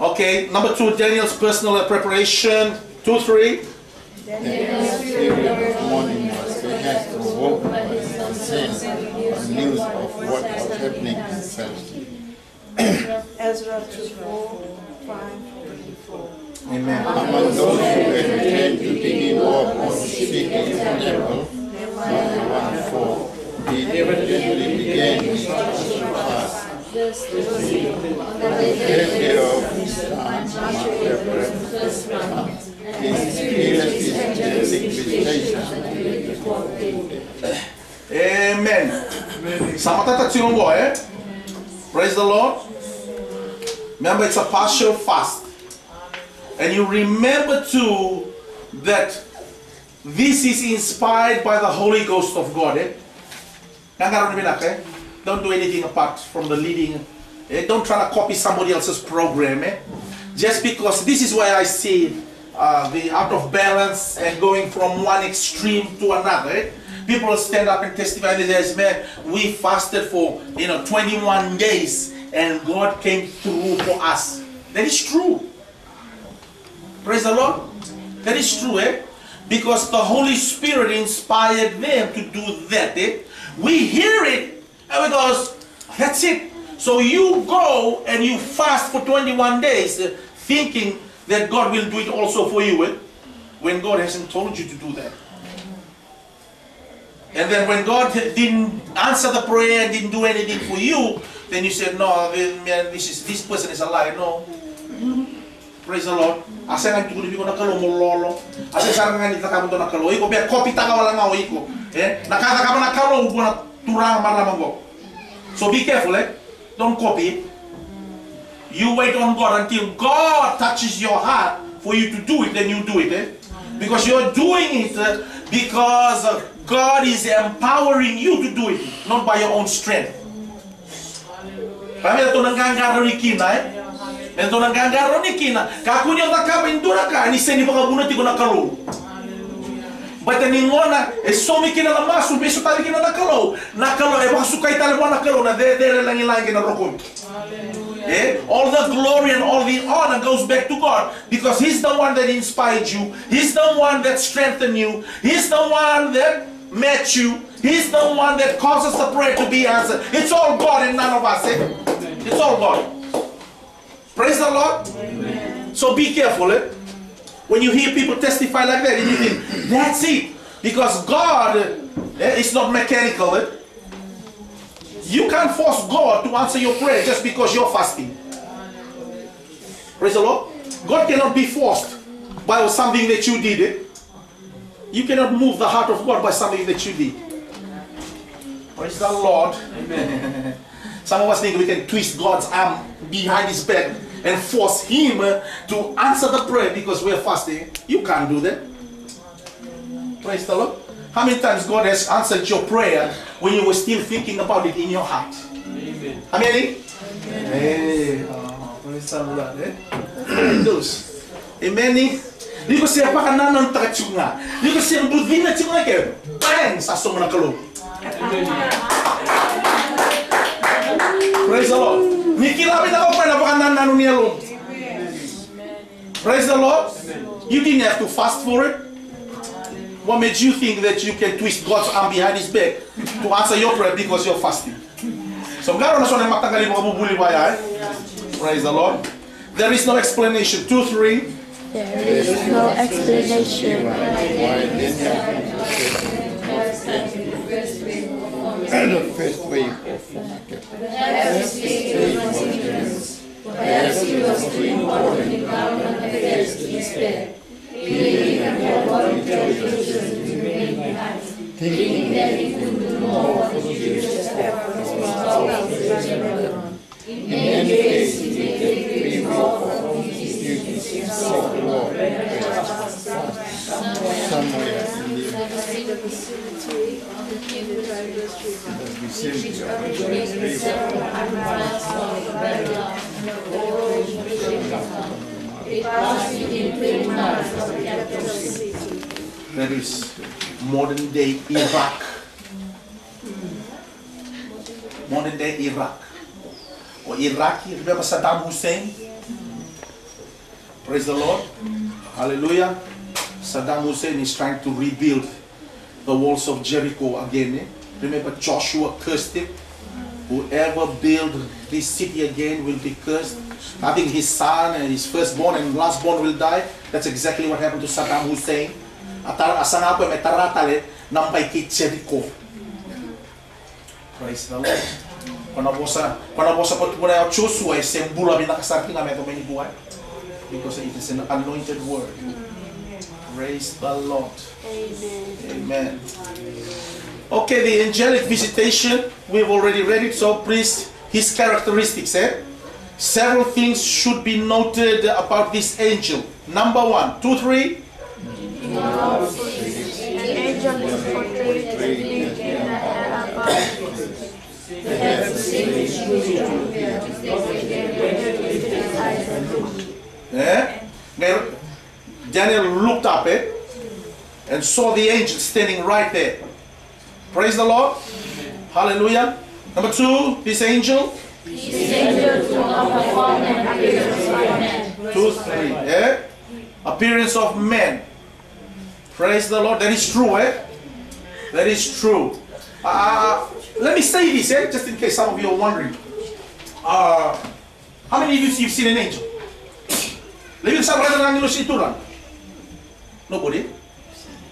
Okay, number two, Daniel's personal preparation. Two, three. Every morning was they had to walk and sing on news of what was happening in Palestine. Ezra 2, 4, 5, 24. Amen. Among those who had returned to begin work on speaking in temple, Matthew 1 4, he evidently began his fast. The third day of March, his period is angelic visitation. Amen. Sama tatatsingon ko eh. Praise the Lord. Remember, it's a partial fast. And you remember too that this is inspired by the Holy Ghost of God. Eh? Nangaraw na binak, eh? Don't do anything apart from the leading. Eh? Don't try to copy somebody else's program. Eh? Just because this is why I see uh, the out of balance and going from one extreme to another. eh? People stand up and testify and say, man, we fasted for you know 21 days and God came through for us. That is true. Praise the Lord. That is true, eh? Because the Holy Spirit inspired them to do that. Eh? We hear it and goes, that's it. So you go and you fast for 21 days eh, thinking that God will do it also for you eh? when God hasn't told you to do that. And then when God didn't answer the prayer and didn't do anything for you, then you said, no, man, this is this person is a liar. No. Praise the Lord. Asa nga tukulibi ko nakalo mo lolo. Asa sa nga nita kamo to nakalo. Iko biya kopi taka wala nga iko. Eh, nakata kamo nakalo ubo turang marama mo. So be careful, eh. Don't copy. You wait on God until God touches your heart for you to do it, then you do it, eh? Because you're doing it uh, because God is empowering you to do it, not by your own strength. Kami ito nanggangaro ni Kina, eh? Ito nanggangaro ni Kina. Kakunya nakaba indura ka, ni seni baka bunat ko nakalo. Bata ningona, e somi kina na masu, beso tali kina nakalo. Nakalo, e baka sukay tali mo nakalo, na de de lang ilang kina rokon. Eh? All the glory and all the honor goes back to God because He's the one that inspired you. He's the one that strengthened you. He's the one that met you. He's the one that causes the prayer to be answered. It's all God and none of us. Eh? It's all God. Praise the Lord. So be careful. Eh? When you hear people testify like that, you think, that's it. Because God eh, is not mechanical. Eh? You can't force God to answer your prayer just because you're fasting. Praise the Lord. God cannot be forced by something that you did. eh? You cannot move the heart of God by something that you did. Praise the Lord. Amen. *laughs* Some of us think we can twist God's arm behind his back and force him uh, to answer the prayer because we're fasting. You can't do that. Praise the Lord. How many times God has answered your prayer when you were still thinking about it in your heart? How many? Hey, oh, praise the Lord. Eh? Those. Amen. Liko siya pa kanan ng takachunga. Liko siya budhin na chunga ke. Bang! Sasong na kalo. Praise the Lord. Nikilabi ako pa na baka nanano niya lo. Praise the Lord. You didn't have to fast for it. What made you think that you can twist God's arm behind his back to answer your prayer because you're fasting? So garo na siya na matanggalin mo kabubuli ba yan? Praise the Lord. There is no explanation. Two, three. There is no explanation Daniel the first wave of he was too important in government affairs to be spared. Feeling and what churches to remain behind. Thinking that he could do more for the Jewish In any case, he may take great more of his duties himself, Lord, somewhere. somewhere in the the vicinity of the Tigris River. vicinity of Which the makes river. itself transform the background and the whole Jerusalem. It passed within twenty miles of the capital city. That is modern day Iraq. Modern day Iraq. Or Iraqi, remember Saddam Hussein? Praise the Lord. Hallelujah. Saddam Hussein is trying to rebuild the walls of Jericho again. eh? Remember Joshua cursed it? Whoever build this city again will be cursed. Think his son and his firstborn and lastborn will die. That's exactly what happened to Saddam Hussein. Taratale nampay kay Jericho. Praise the Lord. Quando você, quando você pode pôr o Joshua, é sembula bina kasarti nga meto meni buhay. Because it is an anointed word. Praise the Lord. Amen. Amen. Okay, the angelic visitation, we've already read it, so please, his characteristics, eh? Several things should be noted about this angel. Number one, two, three. The angel is portrayed as being in the above. Eh? Now, Daniel looked up eh, and saw the angel standing right there. Praise the Lord. Hallelujah. Number two, this angel. This angel took on the form appearance of man. Two, three. Eh? Appearance of man. Praise the Lord. That is true, eh? That is true. Uh, let me say this, eh? Just in case some of you are wondering. Uh, how many of you have seen an angel? Living sa brother ng English ito. Nobody?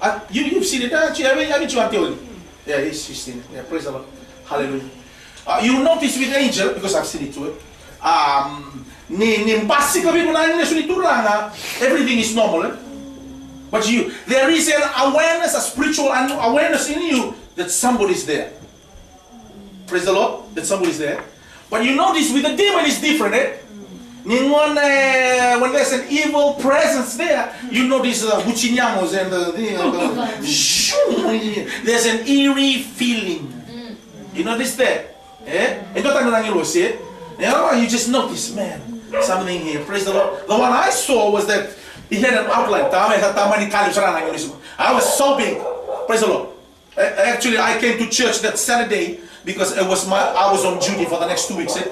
Uh, you, you've seen it, uh, haven't, you, Auntie Oli? Yeah, he's, he's seen it. Yeah, praise the Lord. Hallelujah. Uh, you notice with angel, because I've seen it too, eh? um, ni, ni na ah, everything is normal, eh? But you, there is an awareness, a spiritual awareness in you that somebody's there. Praise the Lord, that somebody's there. But you notice with the demon is different, eh? Eh, when there's an evil presence there, you notice the buchinyamos and the, the, the *laughs* there's an eerie feeling. You notice that? Eh? Eh? You just notice, man, something here. Praise the Lord. The one I saw was that he had an outline. I was so big. Praise the Lord. Actually, I came to church that Saturday because it was my I was on duty for the next two weeks. Eh?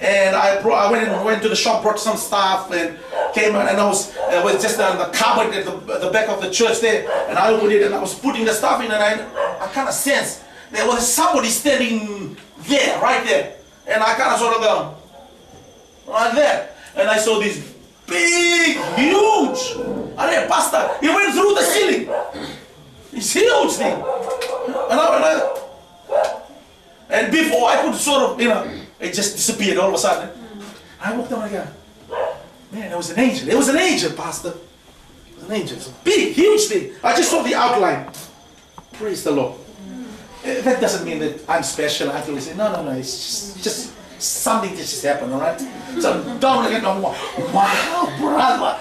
And I I went and went to the shop, brought some stuff, and came out, and I was uh, was just on the cupboard at the, the back of the church there, and I opened it, and I was putting the stuff in, and I I kind of sensed there was somebody standing there, right there, and I kind of sort of go right there, and I saw this big, huge, I mean, pastor, he went through the ceiling. It's huge thing. And I, and and before I could sort of, you know, it just disappeared all of a sudden. I walked down again. Man, there was an angel. There was an angel, Pastor. It was an angel. It's a big, huge thing. I just saw the outline. Praise the Lord. Eh, That doesn't mean that I'm special. I have to listen. No, no, no. It's just, just something that just happened, all right? So don't look at no more. Wow, brother.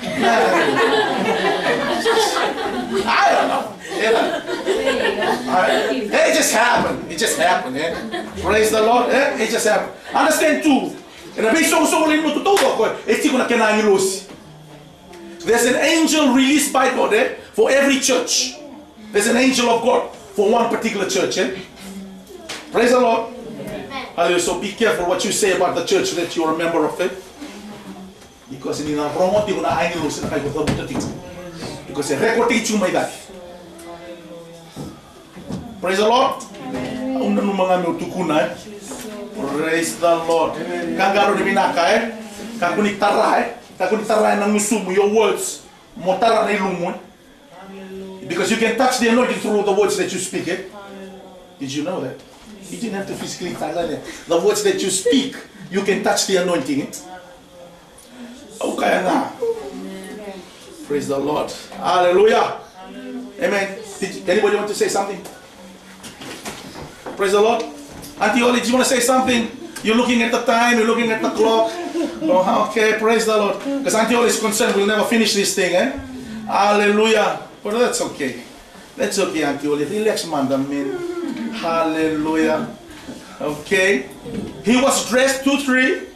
I don't know. Know. Alright. It just happened. It just happened. Praise the Lord. It just happened. Understand too. There's an angel released by God eh? for every church. There's an angel of God for one particular church. Eh? Praise the Lord. Hallelujah. So be careful what you say about the church that you're a member of it. Because in the wrong one, na angel lusi na kayo ko Because the record teaching may dati. Praise the Lord. Una nung mga may tukuna eh. Praise the Lord. Kagaro ni minaka eh. Kakunik tara eh. Kakunik tara ng musumo your words. Mo tara na ilumon. Because you can touch the anointing through the words that you speak eh. Did you know that? You didn't have to physically touch like. The words that you speak, you can touch the anointing. Eh? Kaya nga. Praise the Lord. Hallelujah. Amen. Did anybody want to say something? Praise the Lord. Auntie Oli, do you want to say something? You're looking at the time, you're looking at the clock. Oh, okay, praise the Lord. Because Auntie Oli is concerned we'll never finish this thing, eh? Hallelujah. But that's okay. That's okay, Auntie Oli. Relax, man. I mean, hallelujah. Okay. He was dressed two, three.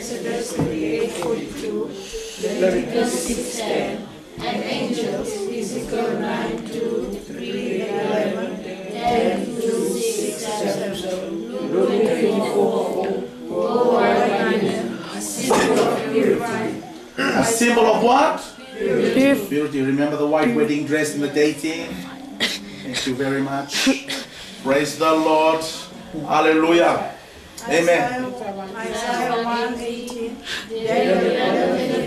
Exodus 38, 42, Leviticus 6, 10, and angels, Ezekiel 9, 2, 3, 11, 10, 2, 6, 7, Luke 24, O Armenian, a symbol of purity. A symbol of what? Purity. Remember the white wedding dress in the dating? Thank you very much. Praise the Lord. Hallelujah. Amen. Isaiah 1, 18, Daniel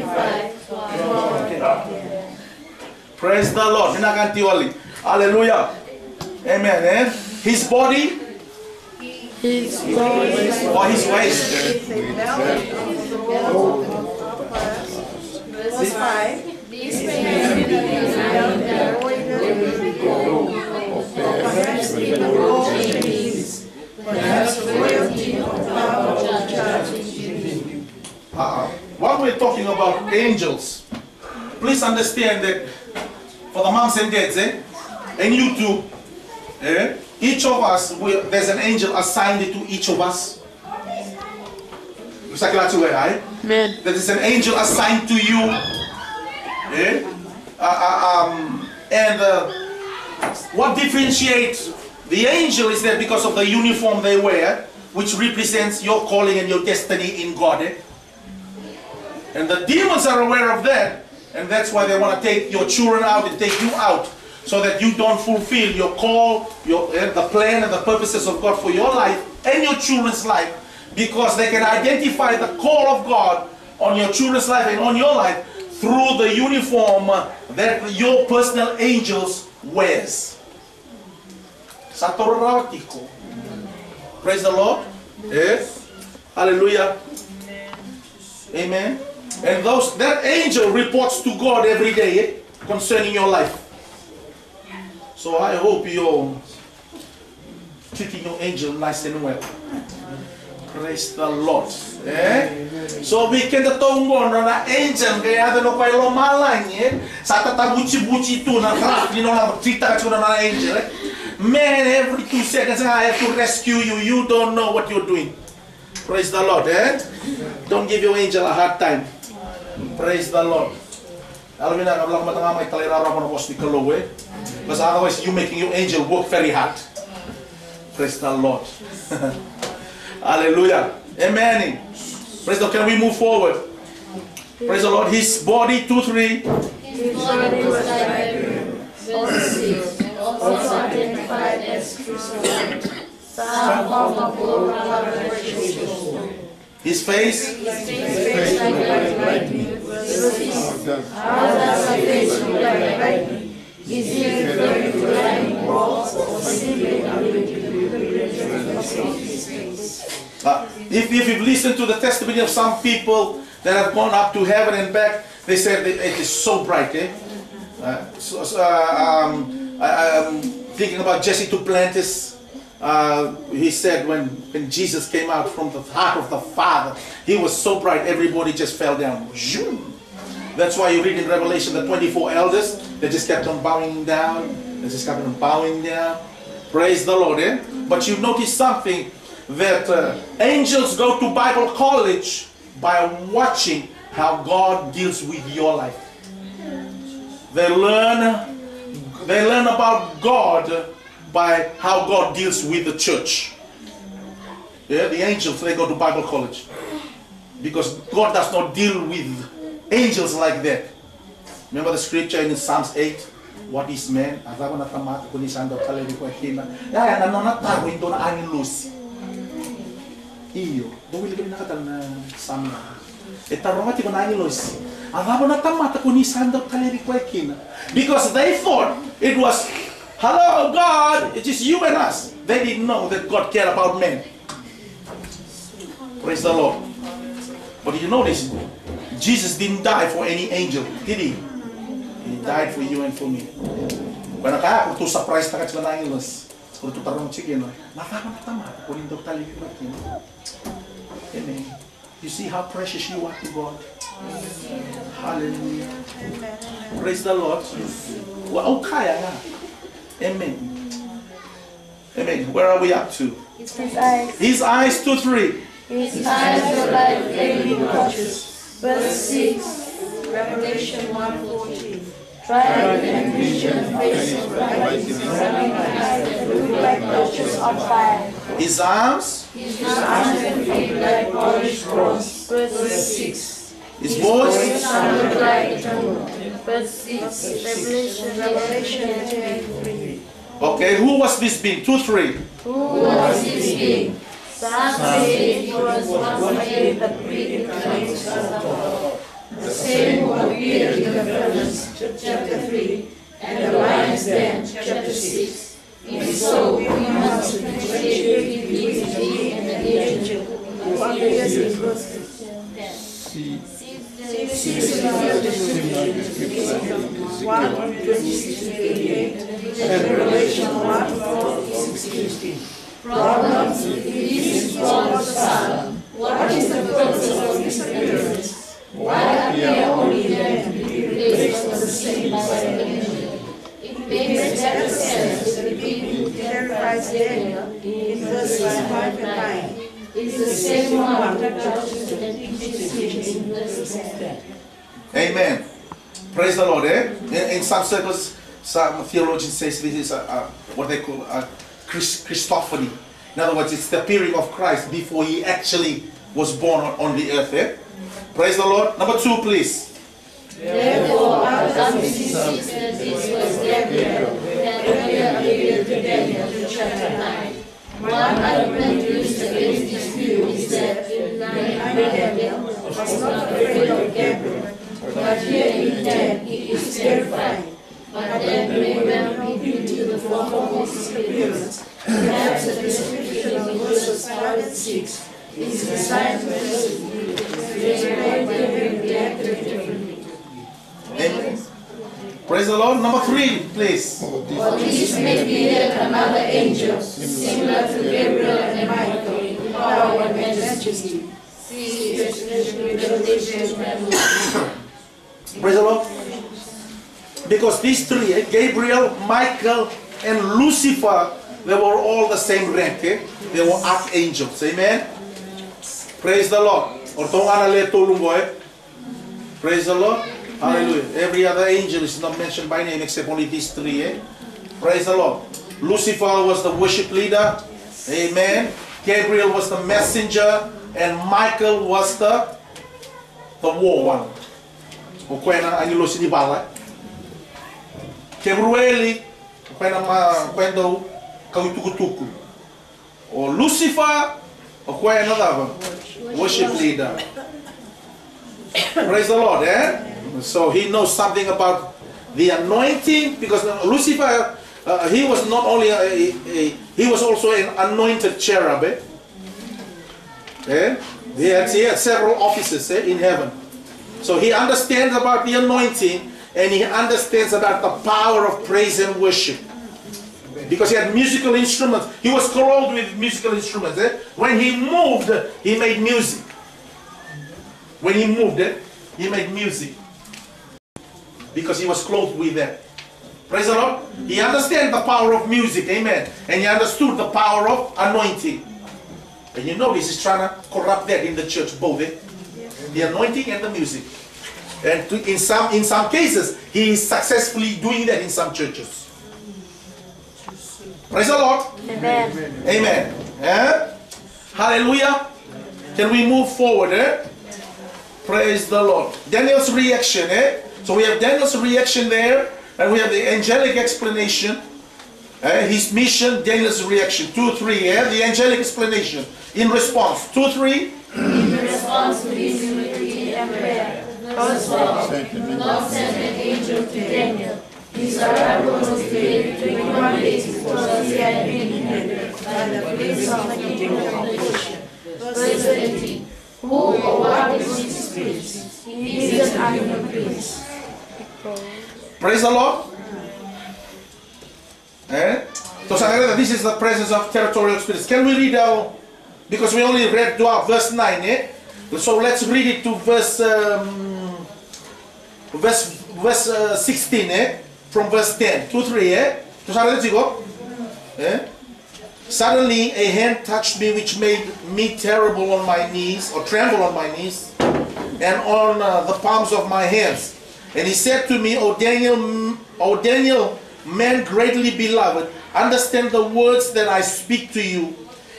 25, 12. Praise the Lord. Hallelujah. Amen. Eh? His body his body. or his waist. is a belt of the roll of brass. Verse 5, we're talking about angels, please understand that for the moms and dads, eh, and you too, eh, each of us, we, there's an angel assigned to each of us. Sa kila tuwe? Amen. There is an angel assigned to you. Eh? Uh, uh, um, and uh, what differentiates the angel is that because of the uniform they wear, which represents your calling and your destiny in God. eh? And the demons are aware of that, and that's why they want to take your children out and take you out, so that you don't fulfill your call, your eh, the plan and the purposes of God for your life and your children's life, because they can identify the call of God on your children's life and on your life through the uniform that your personal angels wears. Satoratiko. Praise the Lord. Yes. Hallelujah. Amen. And those that angel reports to God every day concerning your life. So I hope you're treating your angel nice and well. Praise the Lord. Eh? So can tunggu na angel kaya ada no kay lo malanye sa tatabuchi buchi tu na craft you know na kita ka na angel. Eh? Man, every two seconds I have to rescue you. You don't know what you're doing. Praise the Lord. Eh? Don't give your angel a hard time. Praise the Lord. Alam mo na, kablang matanga may talirara mo na boss ni Kalo eh. Because otherwise you making your angel work very hard. Praise the Lord. *laughs* Hallelujah. Amen. Praise the Lord. Can we move forward? Praise the Lord. His body, two, three. His body was like verse 6, also identified as crucified. Some of coloration. His face. His face like lightning. Verse 6. How does a face look like lightning? Is it referring to lightning bolts or simply a representation of his face? Uh, if, if you've listened to the testimony of some people that have gone up to heaven and back, they said it is so bright. Eh? Uh, so, so, uh, um, I, I'm thinking about Jesse Duplantis. Uh, he said when, when Jesus came out from the heart of the Father, he was so bright, everybody just fell down. That's why you read in Revelation the 24 elders, they just kept on bowing down, they just kept on bowing down. Praise the Lord, eh? But you notice something that uh, angels go to Bible college by watching how God deals with your life. They learn they learn about God by how God deals with the church. Yeah, the angels they go to Bible college. Because God does not deal with angels like that. Remember the scripture in Psalms 8? What is man? Azawa na tamata kuni sando kale di kwa hina. Ya, nanonatago ito na angin lucy. Iyo. Dawili kami uh, nakatal na Psalm na. E taronga tiko na angelos. Alaba na tamata ko ni sanda taleri kwa kina. Because they thought it was, hello God, it is you and us. They didn't know that God cared about men. Praise the Lord. But did you notice, Jesus didn't die for any angel, did he? He died for you and for me. Kaya kaya kung to surprise na ka sila na angelos. Kung to tarong chicken, natama na tamata ko ni Dr. Taleri kwa kina. Amen. You see how precious you are to God. Hallelujah. Praise the Lord. Well, okay, nga. Amen. Amen. Where are we up to? His eyes, His eyes to three. his eyes were like flaming torches. Verse 6, Revelation 1:14. And vision like torches on fire. His arms, His arms and feet like polished bronze. Verse 6. his voice, sounded like. Verse 6. Revelation Revelation 10. 10:3. Okay, who was this being? Two, three. Who was this being? Some say it was the pre-incarnate of. The same who appeared in the furnace, chapter 3, and the lion's den, chapter 6. If so, we must differentiate between thee and the angel who appears in verse 10. See, Six One, 26 to 88. And Revelation 1, 4 to 16. Problem, this is God the Son. What is the purpose of this appearance? Why appear only then to be replaced for the same by? It makes better sense that the people who Terrifies Daniel in verses 5 and 9. is the same one who judges the teachings in verse 10. Amen. Praise the Lord. Eh? In, in some circles, some theologians say this is a, a, what they call a Christ, Christophany. In other words, it's the appearing of Christ before he actually was born on, on the earth. Eh? Praise the Lord. Number two, please. Therefore, this was Gabriel, appeared to Daniel chapter 9. One argument used against this view is that in 9 Daniel was not afraid of Gabriel, but here in 10 he is terrified. But that may well be to the form of his appearance. Perhaps the description of verses 5 and 6 is designed to explain why Gabriel reacted differently. Amen. Praise the Lord. Number three, please. For this may be yet another angel, similar to Gabriel and Michael in power and majesty. See especially Revelation 11. Praise the Lord. Because these three, eh, Gabriel, Michael, and Lucifer, they were all the same rank. Eh? They were archangels. Amen. Praise the Lord. Ortonga na le tulong ko, eh. Praise the Lord. Hallelujah. Every other angel is not mentioned by name except only these three. Eh? Praise the Lord. Lucifer was the worship leader. Amen. Gabriel was the messenger. And Michael was the, the war one. O kwena angelo si bala. Gabrieli, kwena ma kwendo kautukutuku. O Lucifer, o kwena dava. Worship leader. Praise the Lord, eh? So he knows something about the anointing because Lucifer, uh, he was not only a, a- he was also an anointed cherub. Eh? Eh? He, had, he had several offices eh, in heaven. So he understands about the anointing and he understands about the power of praise and worship. Because he had musical instruments. He was clothed with musical instruments. eh? When he moved, he made music. When he moved, eh, he made music. Because he was clothed with that. Praise the Lord. He understood the power of music. Amen. And he understood the power of anointing. And you know this is trying to corrupt that in the church, both eh? the anointing and the music. And to, in some in some cases, he is successfully doing that in some churches. Praise the Lord. Amen. Amen. Eh? Hallelujah. Can we move forward? Eh? Praise the Lord. Daniel's reaction. Eh? So we have Daniel's reaction there, and we have the angelic explanation. Eh? His mission, Daniel's reaction. Two, three. Eh? The angelic explanation in response. Two, three. In response to his imagery and prayer. God's law. God sent an angel to Daniel. His arrival was delayed 21 days because he had been hindered by the prince of the kingdom of. Verse 17. Who or what is this prince? He is an unknown prince. Praise the Lord. Eh? So this is the presence of territorial spirits. Can we read our, because we only read verse 9, eh? So let's read it to verse, um, verse, verse uh, 16, eh? From verse 10, 2, 3, eh? Eh? Suddenly a hand touched me which made me terrible on my knees, or tremble on my knees, and on uh, the palms of my hands. And he said to me, O Daniel, O Daniel, man greatly beloved, understand the words that I speak to you,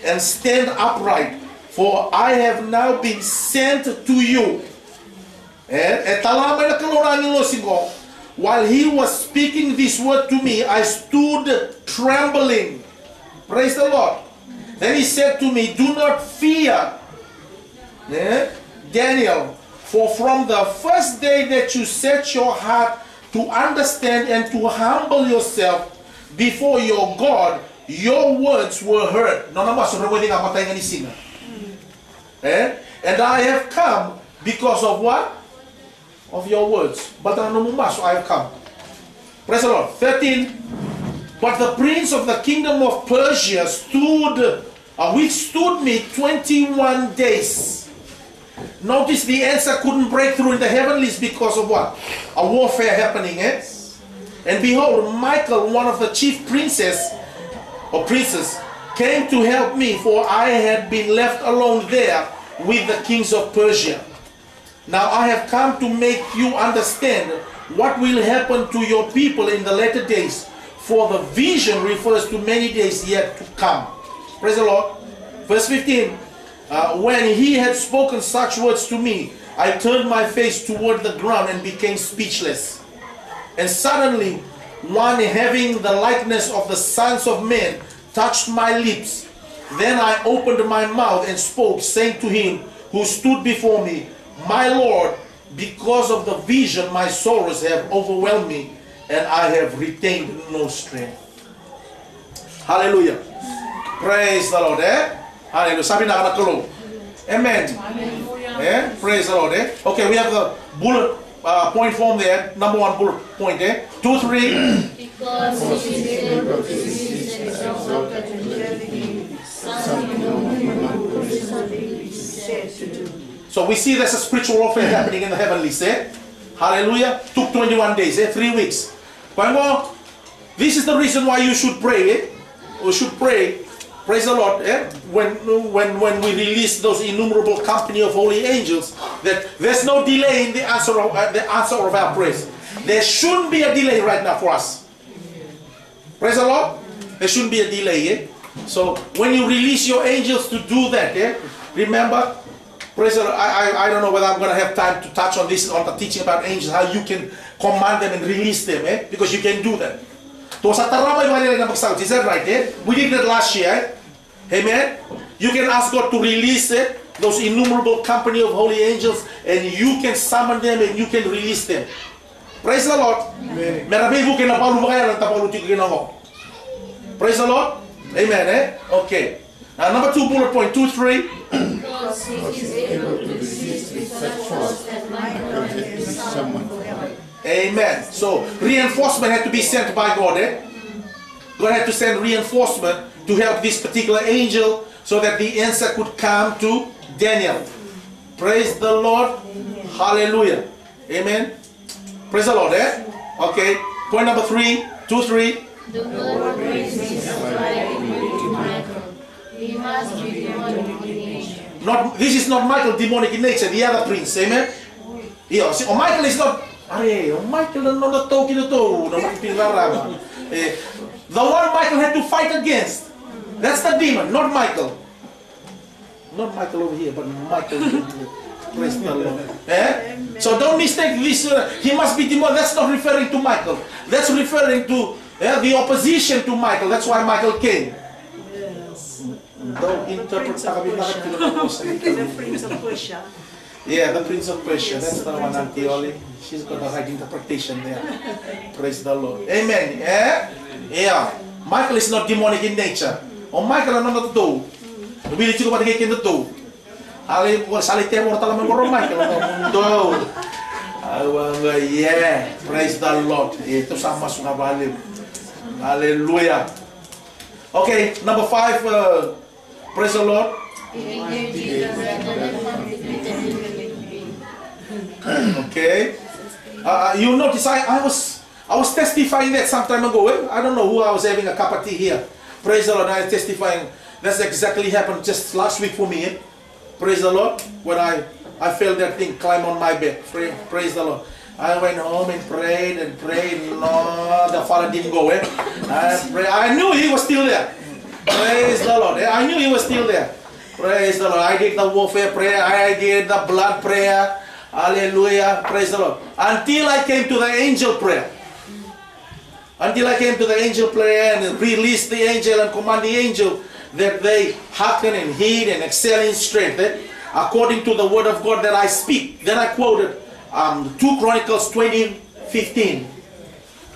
and stand upright, for I have now been sent to you. Singko, while he was speaking this word to me, I stood trembling. Praise the Lord. Then he said to me, Do not fear, eh, Daniel, for from the first day that you set your heart to understand and to humble yourself before your God, your words were heard. No, no, so pwede nga patay nga ni Singa. Eh? And I have come because of what? Of your words. But mas, I have come. Praise the Lord. 13. But the prince of the kingdom of Persia stood, uh, withstood me 21 days. Notice the answer couldn't break through in the heavenlies because of what? A warfare happening, eh? And behold, Michael, one of the chief princes or princes, came to help me, for I had been left alone there with the kings of Persia. Now I have come to make you understand what will happen to your people in the latter days, for the vision refers to many days yet to come. Praise the Lord. Verse 15. Uh, when he had spoken such words to me, I turned my face toward the ground and became speechless. And suddenly, one having the likeness of the sons of men touched my lips. Then I opened my mouth and spoke, saying to him who stood before me, My Lord, because of the vision, my sorrows have overwhelmed me, and I have retained no strength. Hallelujah. Praise the Lord. Eh? Hallelujah. Sabi na anak ko. Amen. Eh? Praise the Lord. Eh? Okay, we have the bullet uh, point form there. Number one bullet point. Eh? Two, three. Because he is able to resist and exalt the angelic something no human person said to do. So we see there's a spiritual warfare happening in the heavenlies. Eh? Hallelujah. Took 21 days. Eh? Three weeks. Pango, this is the reason why you should pray. Eh? We should pray. Praise the Lord. Eh? When, when, when we release those innumerable company of holy angels, that there's no delay in the answer of, uh, the answer of our prayers. There shouldn't be a delay right now for us. Praise the Lord. There shouldn't be a delay. Eh? So when you release your angels to do that, eh? remember, praise the Lord. I, I, I don't know whether I'm going to have time to touch on this, on the teaching about angels, how you can command them and release them, eh? because you can do that. To sa taramay mga nila na magsagot. Is that right? Eh? We did that last year. Eh? Amen? You can ask God to release it, those innumerable company of holy angels, and you can summon them and you can release them. Praise the Lord. Merabi bukin na paulu kaya ng tapaulu tiko ginako. Praise the Lord. Amen. Eh? Okay. Now number two bullet point, two, three. Because he is able to resist with such force that Michael Because it is someone. summoned. Amen. So reinforcement had to be sent by God. Eh? God had to send reinforcement to help this particular angel so that the answer could come to Daniel. Praise the Lord. Hallelujah. Amen. Praise the Lord. Eh? Okay. Point number three, two, three. The Lord brings his to Michael. He must be demonic in nature. Not this is not Michael demonic in nature, the other prince. Amen. Yeah, see, oh, Michael is not. Oh, Michael na not talking na makipinlarama. Eh, the one Michael had to fight against. That's the demon, not Michael. Not Michael over here, but Michael. Praise the Lord. Eh? So don't mistake this. Uh, he must be demon. That's not referring to Michael. That's referring to eh, the opposition to Michael. That's why Michael came. Don't interpret of kami bakit pinapos The Prince of Persia. Yeah, the Prince of Persia. That's the one, Auntie Oli. She's got the right interpretation there. Praise the Lord. Amen. Yeah? Yeah. Michael is not demonic in nature. Oh, Michael ano na to? Nabili ko pa tingin kendo to. Ali ko sali temo na talaman ko Michael na. Awa yeah. Praise the Lord. Ito sama sa balim. Hallelujah. Okay, number five. Uh, praise the Lord. *clears throat* Okay. Uh, you notice I, I was I was testifying that some time ago. eh? I don't know who I was having a cup of tea here. Praise the Lord. I was testifying. That's exactly happened just last week for me. eh? Praise the Lord. When I I felt that thing climb on my bed. Praise, praise the Lord. I went home and prayed and prayed. No, the father didn't go. Eh? I, I knew he was still there. Praise the Lord. I knew he was still there. Praise the Lord. I did the warfare prayer. I did the blood prayer. Hallelujah. Praise the Lord. Until I came to the angel prayer. Until I came to the angel prayer and released the angel and command the angel that they hearken and heed and excel in strength. eh? According to the word of God that I speak. Then I quoted um, 2 Chronicles 20, 15.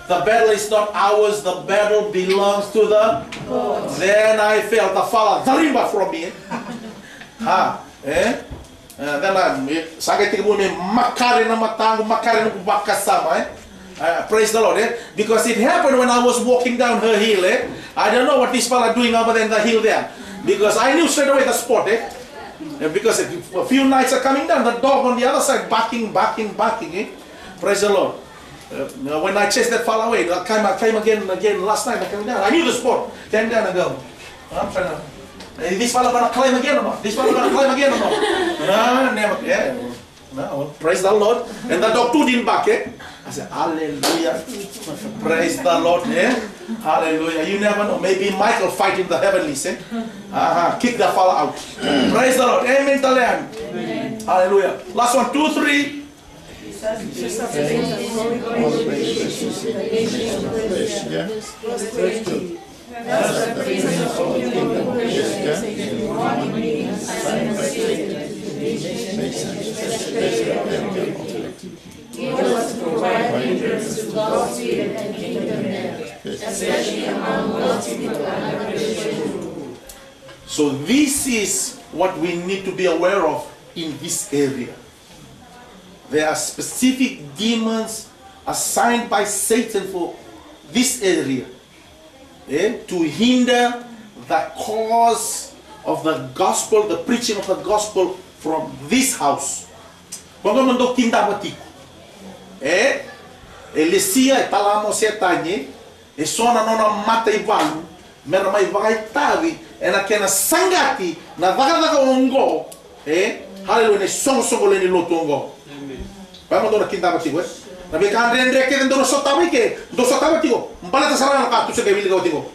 The battle is not ours, the battle belongs to the Then I felt the fala darimba from me. Ha, eh? Uh, then I sakit tiga me makare na matango makare na kubakasama eh. Uh, praise the Lord eh? Because it happened when I was walking down her hill eh. I don't know what this fella doing over there in the hill there. Because I knew straight away the spot eh. Uh, Because a few nights are coming down, the dog on the other side barking, barking, barking eh. Praise the Lord. Uh, when I chased that far away, I came, I came again and again last night. I came down. I knew the spot. Came down and go. I'm trying to. Is this fella gonna climb again or not? This fella gonna climb again or not? No, never. Yeah. No, well, praise the Lord. And the dog too didn't back, Eh? I said, Hallelujah. praise the Lord. Eh? Hallelujah. You never know. Maybe Michael fighting the heavenlies. Eh? Uh-huh. Kick the fella out. praise the Lord. Amen. to them. Hallelujah. Last one, two, three. So this is what we need to be aware of in this area. There are specific demons assigned by Satan for this area eh, to hinder the cause of the gospel, the preaching of the gospel from this house. Quando mandou quinta batico. É, Elesia e talamo setanye, e sona nona mata i valu, mera mai vai tavi, e na kena sangati, na vaga vaga ongo, eh, haleluya, ne songo songo le ni loto ongo. Vai mandou na quinta batico, eh. Na be kan rendre ke ndo sotawi ke, ndo sotawi tiko, mbala ta sarana ka tu se ke wili tiko.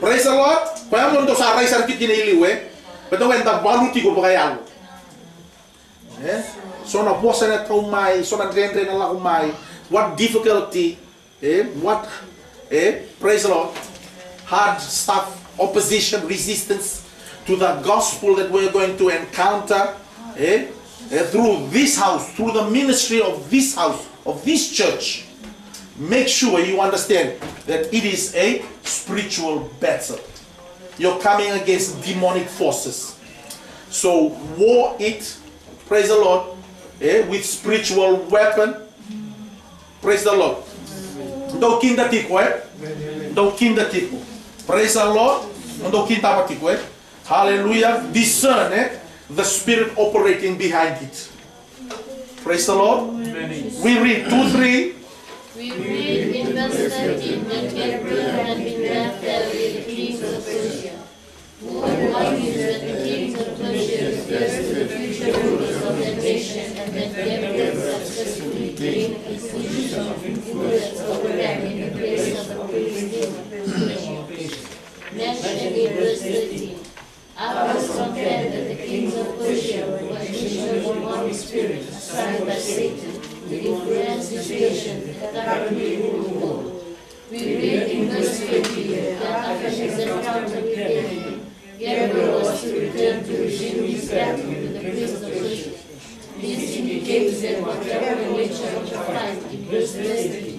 Praise the Lord. Kaya mo ndo sa rai sar kit gine iliwe, beto wenda balu tiko baka Eh? So na bossa na tau mai, so na rendre na lau mai. What difficulty, eh? What, eh? Praise the Lord. Hard stuff, opposition, resistance to the gospel that we're going to encounter, eh? Eh, through this house, through the ministry of this house, of this church. Make sure you understand that it is a spiritual battle. You're coming against demonic forces. So war it, praise the Lord, eh, with spiritual weapon. Praise the Lord. Ndo kinda tiko eh. Ndo kinda tiko. Praise the Lord. Ndo kinda tiko eh. Hallelujah. Discern eh, the spirit operating behind it. Praise the Lord. We read 2 3. We read in verse 13 that Gabriel had been left there with the of Persia, who argued that the kings of Persia refused the future rulers of the nation and that Gabriel successfully gained a position of influence over them in the place of the Philistines. Mentioned in verse 13. I was confident that the kings of Persia were conditioned demonic spirits assigned by Satan to influence this nation that currently rule the world. We read in verse 20 that after his encounter with David, Gabriel was to return to resume his battle with the prince of Persia. This indicates that whatever nature of the fight in God's destiny,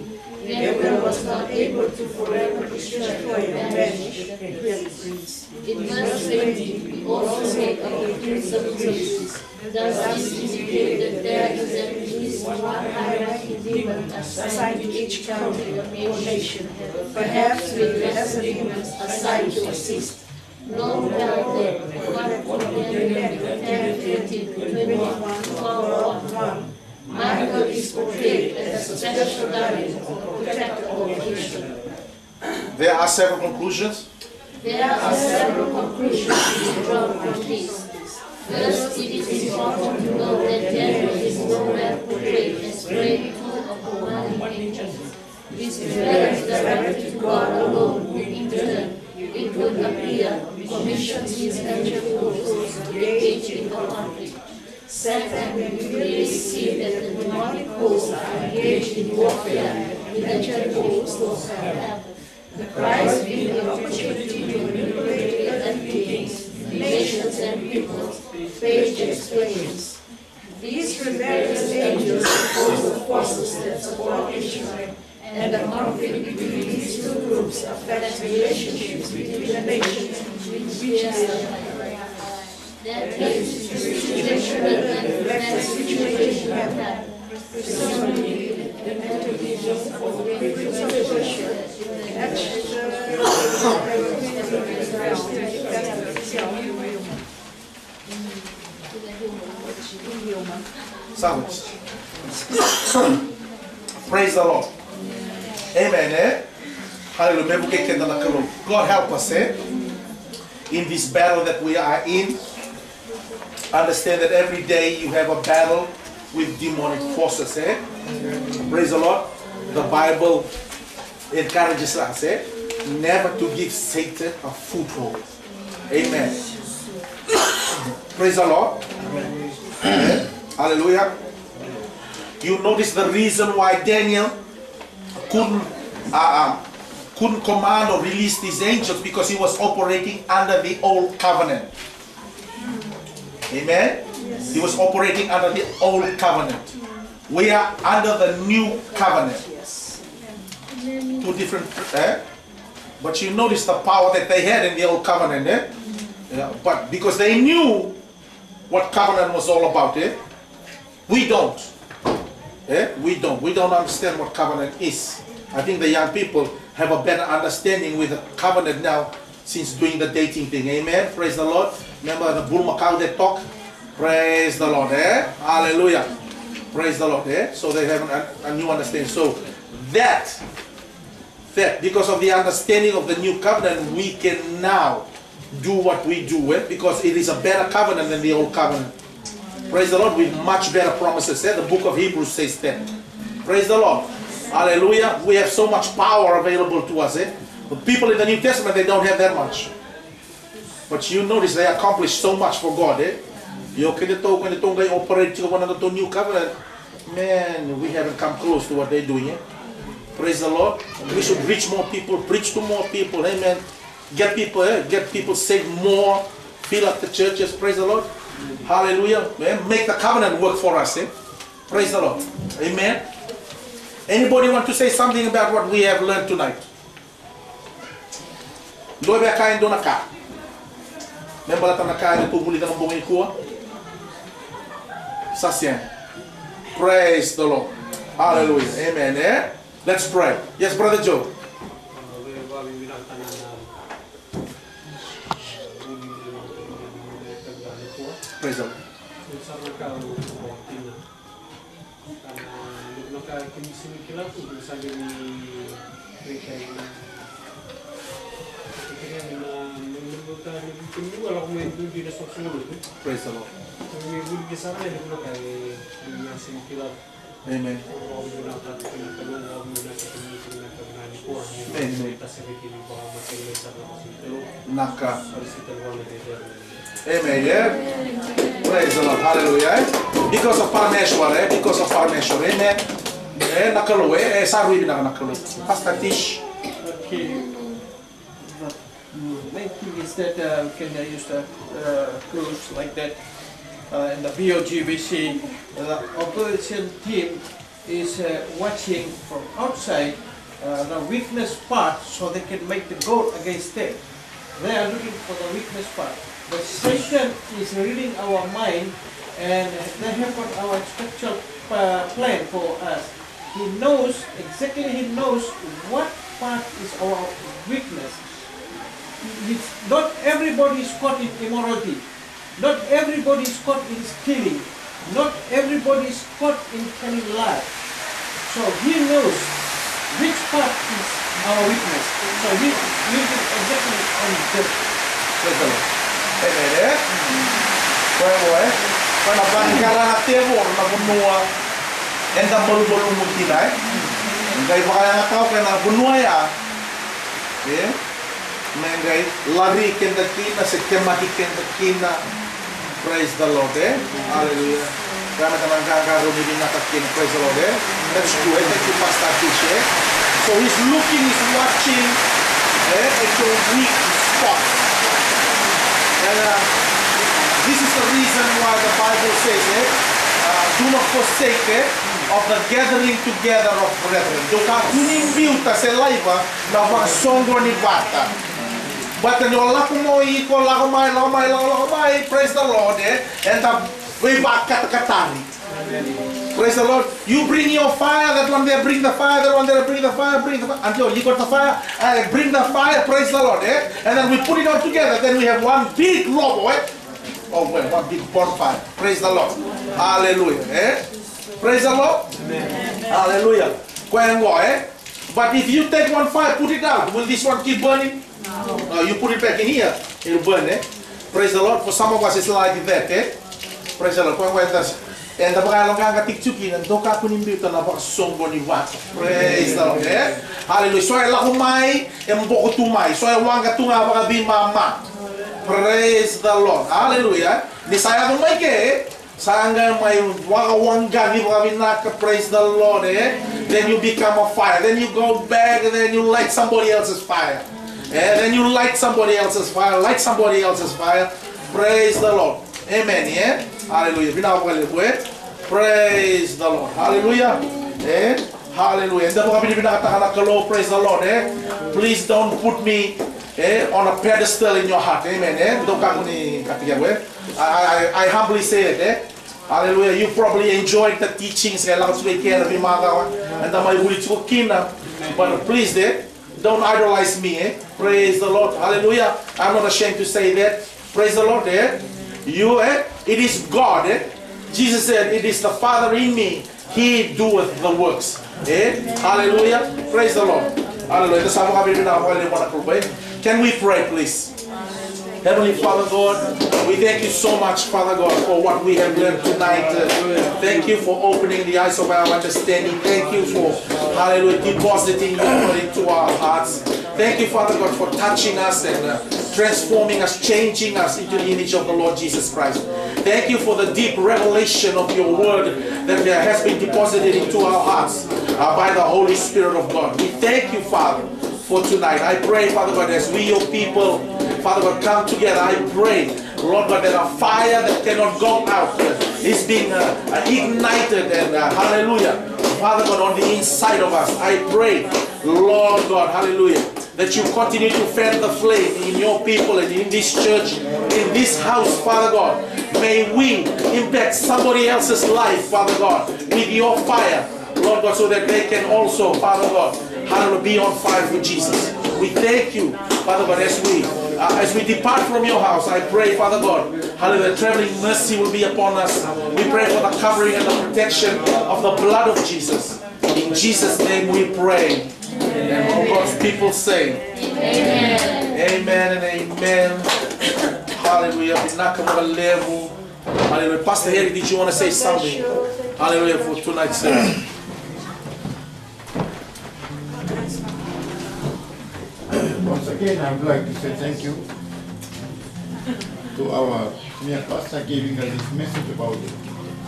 Gabriel was not able to forever destroy or banish. In verse 20, we also make our Prince of Greece. Does this indicate that there is at least one hierarchy demon assigned to each county or nation, perhaps with lesser demons assigned to assist? No doubt that one of them 10, 15, 21, 12, 1. Michael is portrayed as a special guardian or protector of Israel. There are several conclusions. There are several conclusions to be drawn from this. First, it is important to know that Daniel is nowhere portrayed as praying to or commanding angels. This refers directly to God alone, who in turn, it would appear, commissions his angel hosts to engage in the conflict. Second, we clearly see that the demonic hosts are engaged in warfare with the angelic hosts of heaven. The Christ being the opportunity to manipulate other beings, nations and peoples, page explains. These rebellious angels oppose the forces that support Israel, and the conflict between these two groups affects relationships between the nations which Israel. That is the situation the situation. Praise the Lord. Amen. Eh? Hallelujah. God help us. Eh? In this battle that we are in, understand that every day you have a battle with demonic forces. Eh? Praise the Lord. The Bible encourages us eh? never to give Satan a foothold. Amen. Praise the Lord. Hallelujah. You notice the reason why Daniel couldn't uh, uh, couldn't command or release these angels because he was operating under the old covenant. Amen. He was operating under the old covenant. We are under the new covenant. Two different. Eh? But you notice the power that they had in the old covenant. Eh? Yeah, but because they knew what covenant was all about. Eh? We don't. Eh? We don't. We don't understand what covenant is. I think the young people have a better understanding with the covenant now since doing the dating thing. Amen. Praise the Lord. Remember the Bull Macau that talk? Praise the Lord. Eh? Hallelujah. Praise the Lord. Eh? So they have a, a new understanding. So that, that because of the understanding of the new covenant, we can now do what we do eh? because it is a better covenant than the old covenant. Praise the Lord with much better promises. Eh? The book of Hebrews says that. Praise the Lord. Hallelujah. We have so much power available to us. Eh? The people in the New Testament, they don't have that much. But you notice they accomplished so much for God. Eh? You can talk when they operate to one another new covenant. Man, we haven't come close to what they're doing. Eh? Praise the Lord. We should reach more people, preach to more people. Amen. Get people, eh? get people saved more. Fill up the churches. Praise the Lord. Hallelujah. Man, make the covenant work for us. Eh? Praise the Lord. Amen. Anybody want to say something about what we have learned tonight? Loi be kain do na ka. Lembra lá tá na cara tu muli na mbongi kuwa? Sasien. Praise the Lord. Hallelujah. Amen. Eh? Let's pray. Yes, brother Joe. Praise the Lord. Praise the Lord. Amen. Naka. Amen. Yeah. Praise the Lord. Hallelujah. Because of Parameshwar, eh? Because of Parameshwar. Amen. Eh, nakalo eh, eh, binaka nakalo. Pastor Tish. Okay. The main thing is that uh, can I use the uh, clothes like that uh, in the BOGBC, the operation team is uh, watching from outside uh, the weakness part so they can make the goal against them. They are looking for the weakness part. The second is reading our mind and they have got our structural uh, plan for us. He knows, exactly he knows what part is our weakness. It's not everybody is caught in immorality. Not everybody is caught in stealing. Not everybody is caught in telling lies. So he knows which part is our weakness. So he uses exactly on that. Praise the Lord. Amen. Eh? Kwa hivyo eh, kwa nabangara na tevo na bunua enda bolu bolu mukina eh. Ngai bakaya na tao kaya na bunua ya. Eh? Mengai lari kenda kina se kemati kenda kina. Praise the Lord eh. Hallelujah. Karena kanang kakaroon din natakin. Praise the Lord eh. That's good. Thank you Pastor Tisha. eh. So he's looking, he's watching eh, at your weak spot. And uh, this is the reason why the Bible says, eh, uh, do not forsake eh, of the gathering together of brethren. Doka kuning biuta se laiva na mga songro ni bata. But then yung lako mo iko, lako mai, mai, lako lako mai, praise the Lord, eh, and the way back katakatani. Praise the Lord. You bring your fire, that one there bring the fire, that one there bring the fire, bring the fire. Until you got the fire, I bring the fire, praise the Lord. Eh? And then we put it all together, then we have one big lobo, eh? Oh, well, one big bonfire. Praise the Lord. Hallelujah. Eh? Praise the Lord. Hallelujah. Kwengo, eh? But if you take one fire, put it out. Will this one keep burning? No. you put it back in here, it'll burn, eh? Praise the Lord. For some of us, it's like that, eh? Praise the Lord. Kwengo, eh? And the bakalong kang katikchuki doka ko nimbiutan na baka songgo ni wata. Praise the Lord. Eh? Hallelujah. So ay lakumay, emboko tumay. So ay wanga tunga baka bimama. Praise the Lord. Hallelujah. Ni saya kung may ke, Sanga may waka wanga ni baka binaka. Praise the Lord. Eh? Then you become a fire. Then you go back and then you light somebody else's fire. And then you light somebody else's fire. Light somebody else's fire. Praise the Lord. Amen. Yeah. Hallelujah. Eh. Praise the Lord. Hallelujah. Eh? Hallelujah. Hindi po kami binakataka kalo. Praise the Lord. Eh? Please don't put me eh, on a pedestal in your heart. Amen. Eh? Don't come ni ko eh. I, I, humbly say it. Eh? Hallelujah. You probably enjoyed the teachings. Kaya lang suway kaya na bimagawa. And the may ulit ko kina. But please eh, don't idolize me. Eh? Praise the Lord. Hallelujah. I'm not ashamed to say that. Praise the Lord. Eh? You, eh? It is God, eh? Jesus said, It is the Father in me. He doeth the works. Eh? Hallelujah. Praise the Lord. Hallelujah. Eh? Can we pray, please? Heavenly Father God, we thank you so much, Father God, for what we have learned tonight. Thank you for opening the eyes of our understanding. Thank you for, hallelujah, depositing your word into our hearts. Thank you, Father God, for touching us and uh, transforming us, changing us into the image of the Lord Jesus Christ. Thank you for the deep revelation of your word that has been deposited into our hearts uh, by the Holy Spirit of God. We thank you, Father, for tonight. I pray, Father God, as we, your people, Father God, come together, I pray, Lord God, that a fire that cannot go out is being uh, ignited and uh, hallelujah. Father God, on the inside of us, I pray, Lord God, hallelujah, that you continue to fan the flame in your people and in this church, in this house, Father God. May we impact somebody else's life, Father God, with your fire, Lord God, so that they can also, Father God, hallelujah, be on fire with Jesus. We thank you, Father God, as we uh, as we depart from your house. I pray, Father God, hallelujah, traveling mercy will be upon us. We pray for the covering and the protection of the blood of Jesus. In Jesus' name we pray. And all God's people say, Amen Amen and amen. Hallelujah. Pinakamalelevo. Hallelujah. Pastor Harry, did you want to say something? Hallelujah for tonight's service. Once again, I would like to say thank you to our senior pastor giving us this message about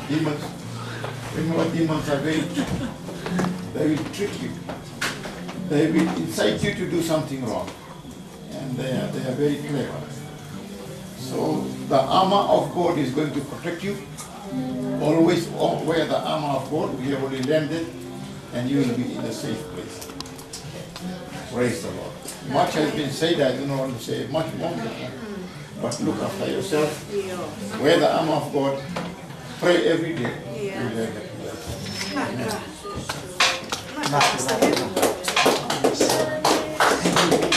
demons. Remember, demons are very, they will trick you. They will incite you to do something wrong. And they are, they are very clever. So the armor of God is going to protect you. Always wear the armor of God. We have already landed and you will be in a safe place. Praise the Lord. Much has been said, I do not want to say much more. But look after yourself. Wear the armor of God. Pray every day. You will have. Amen.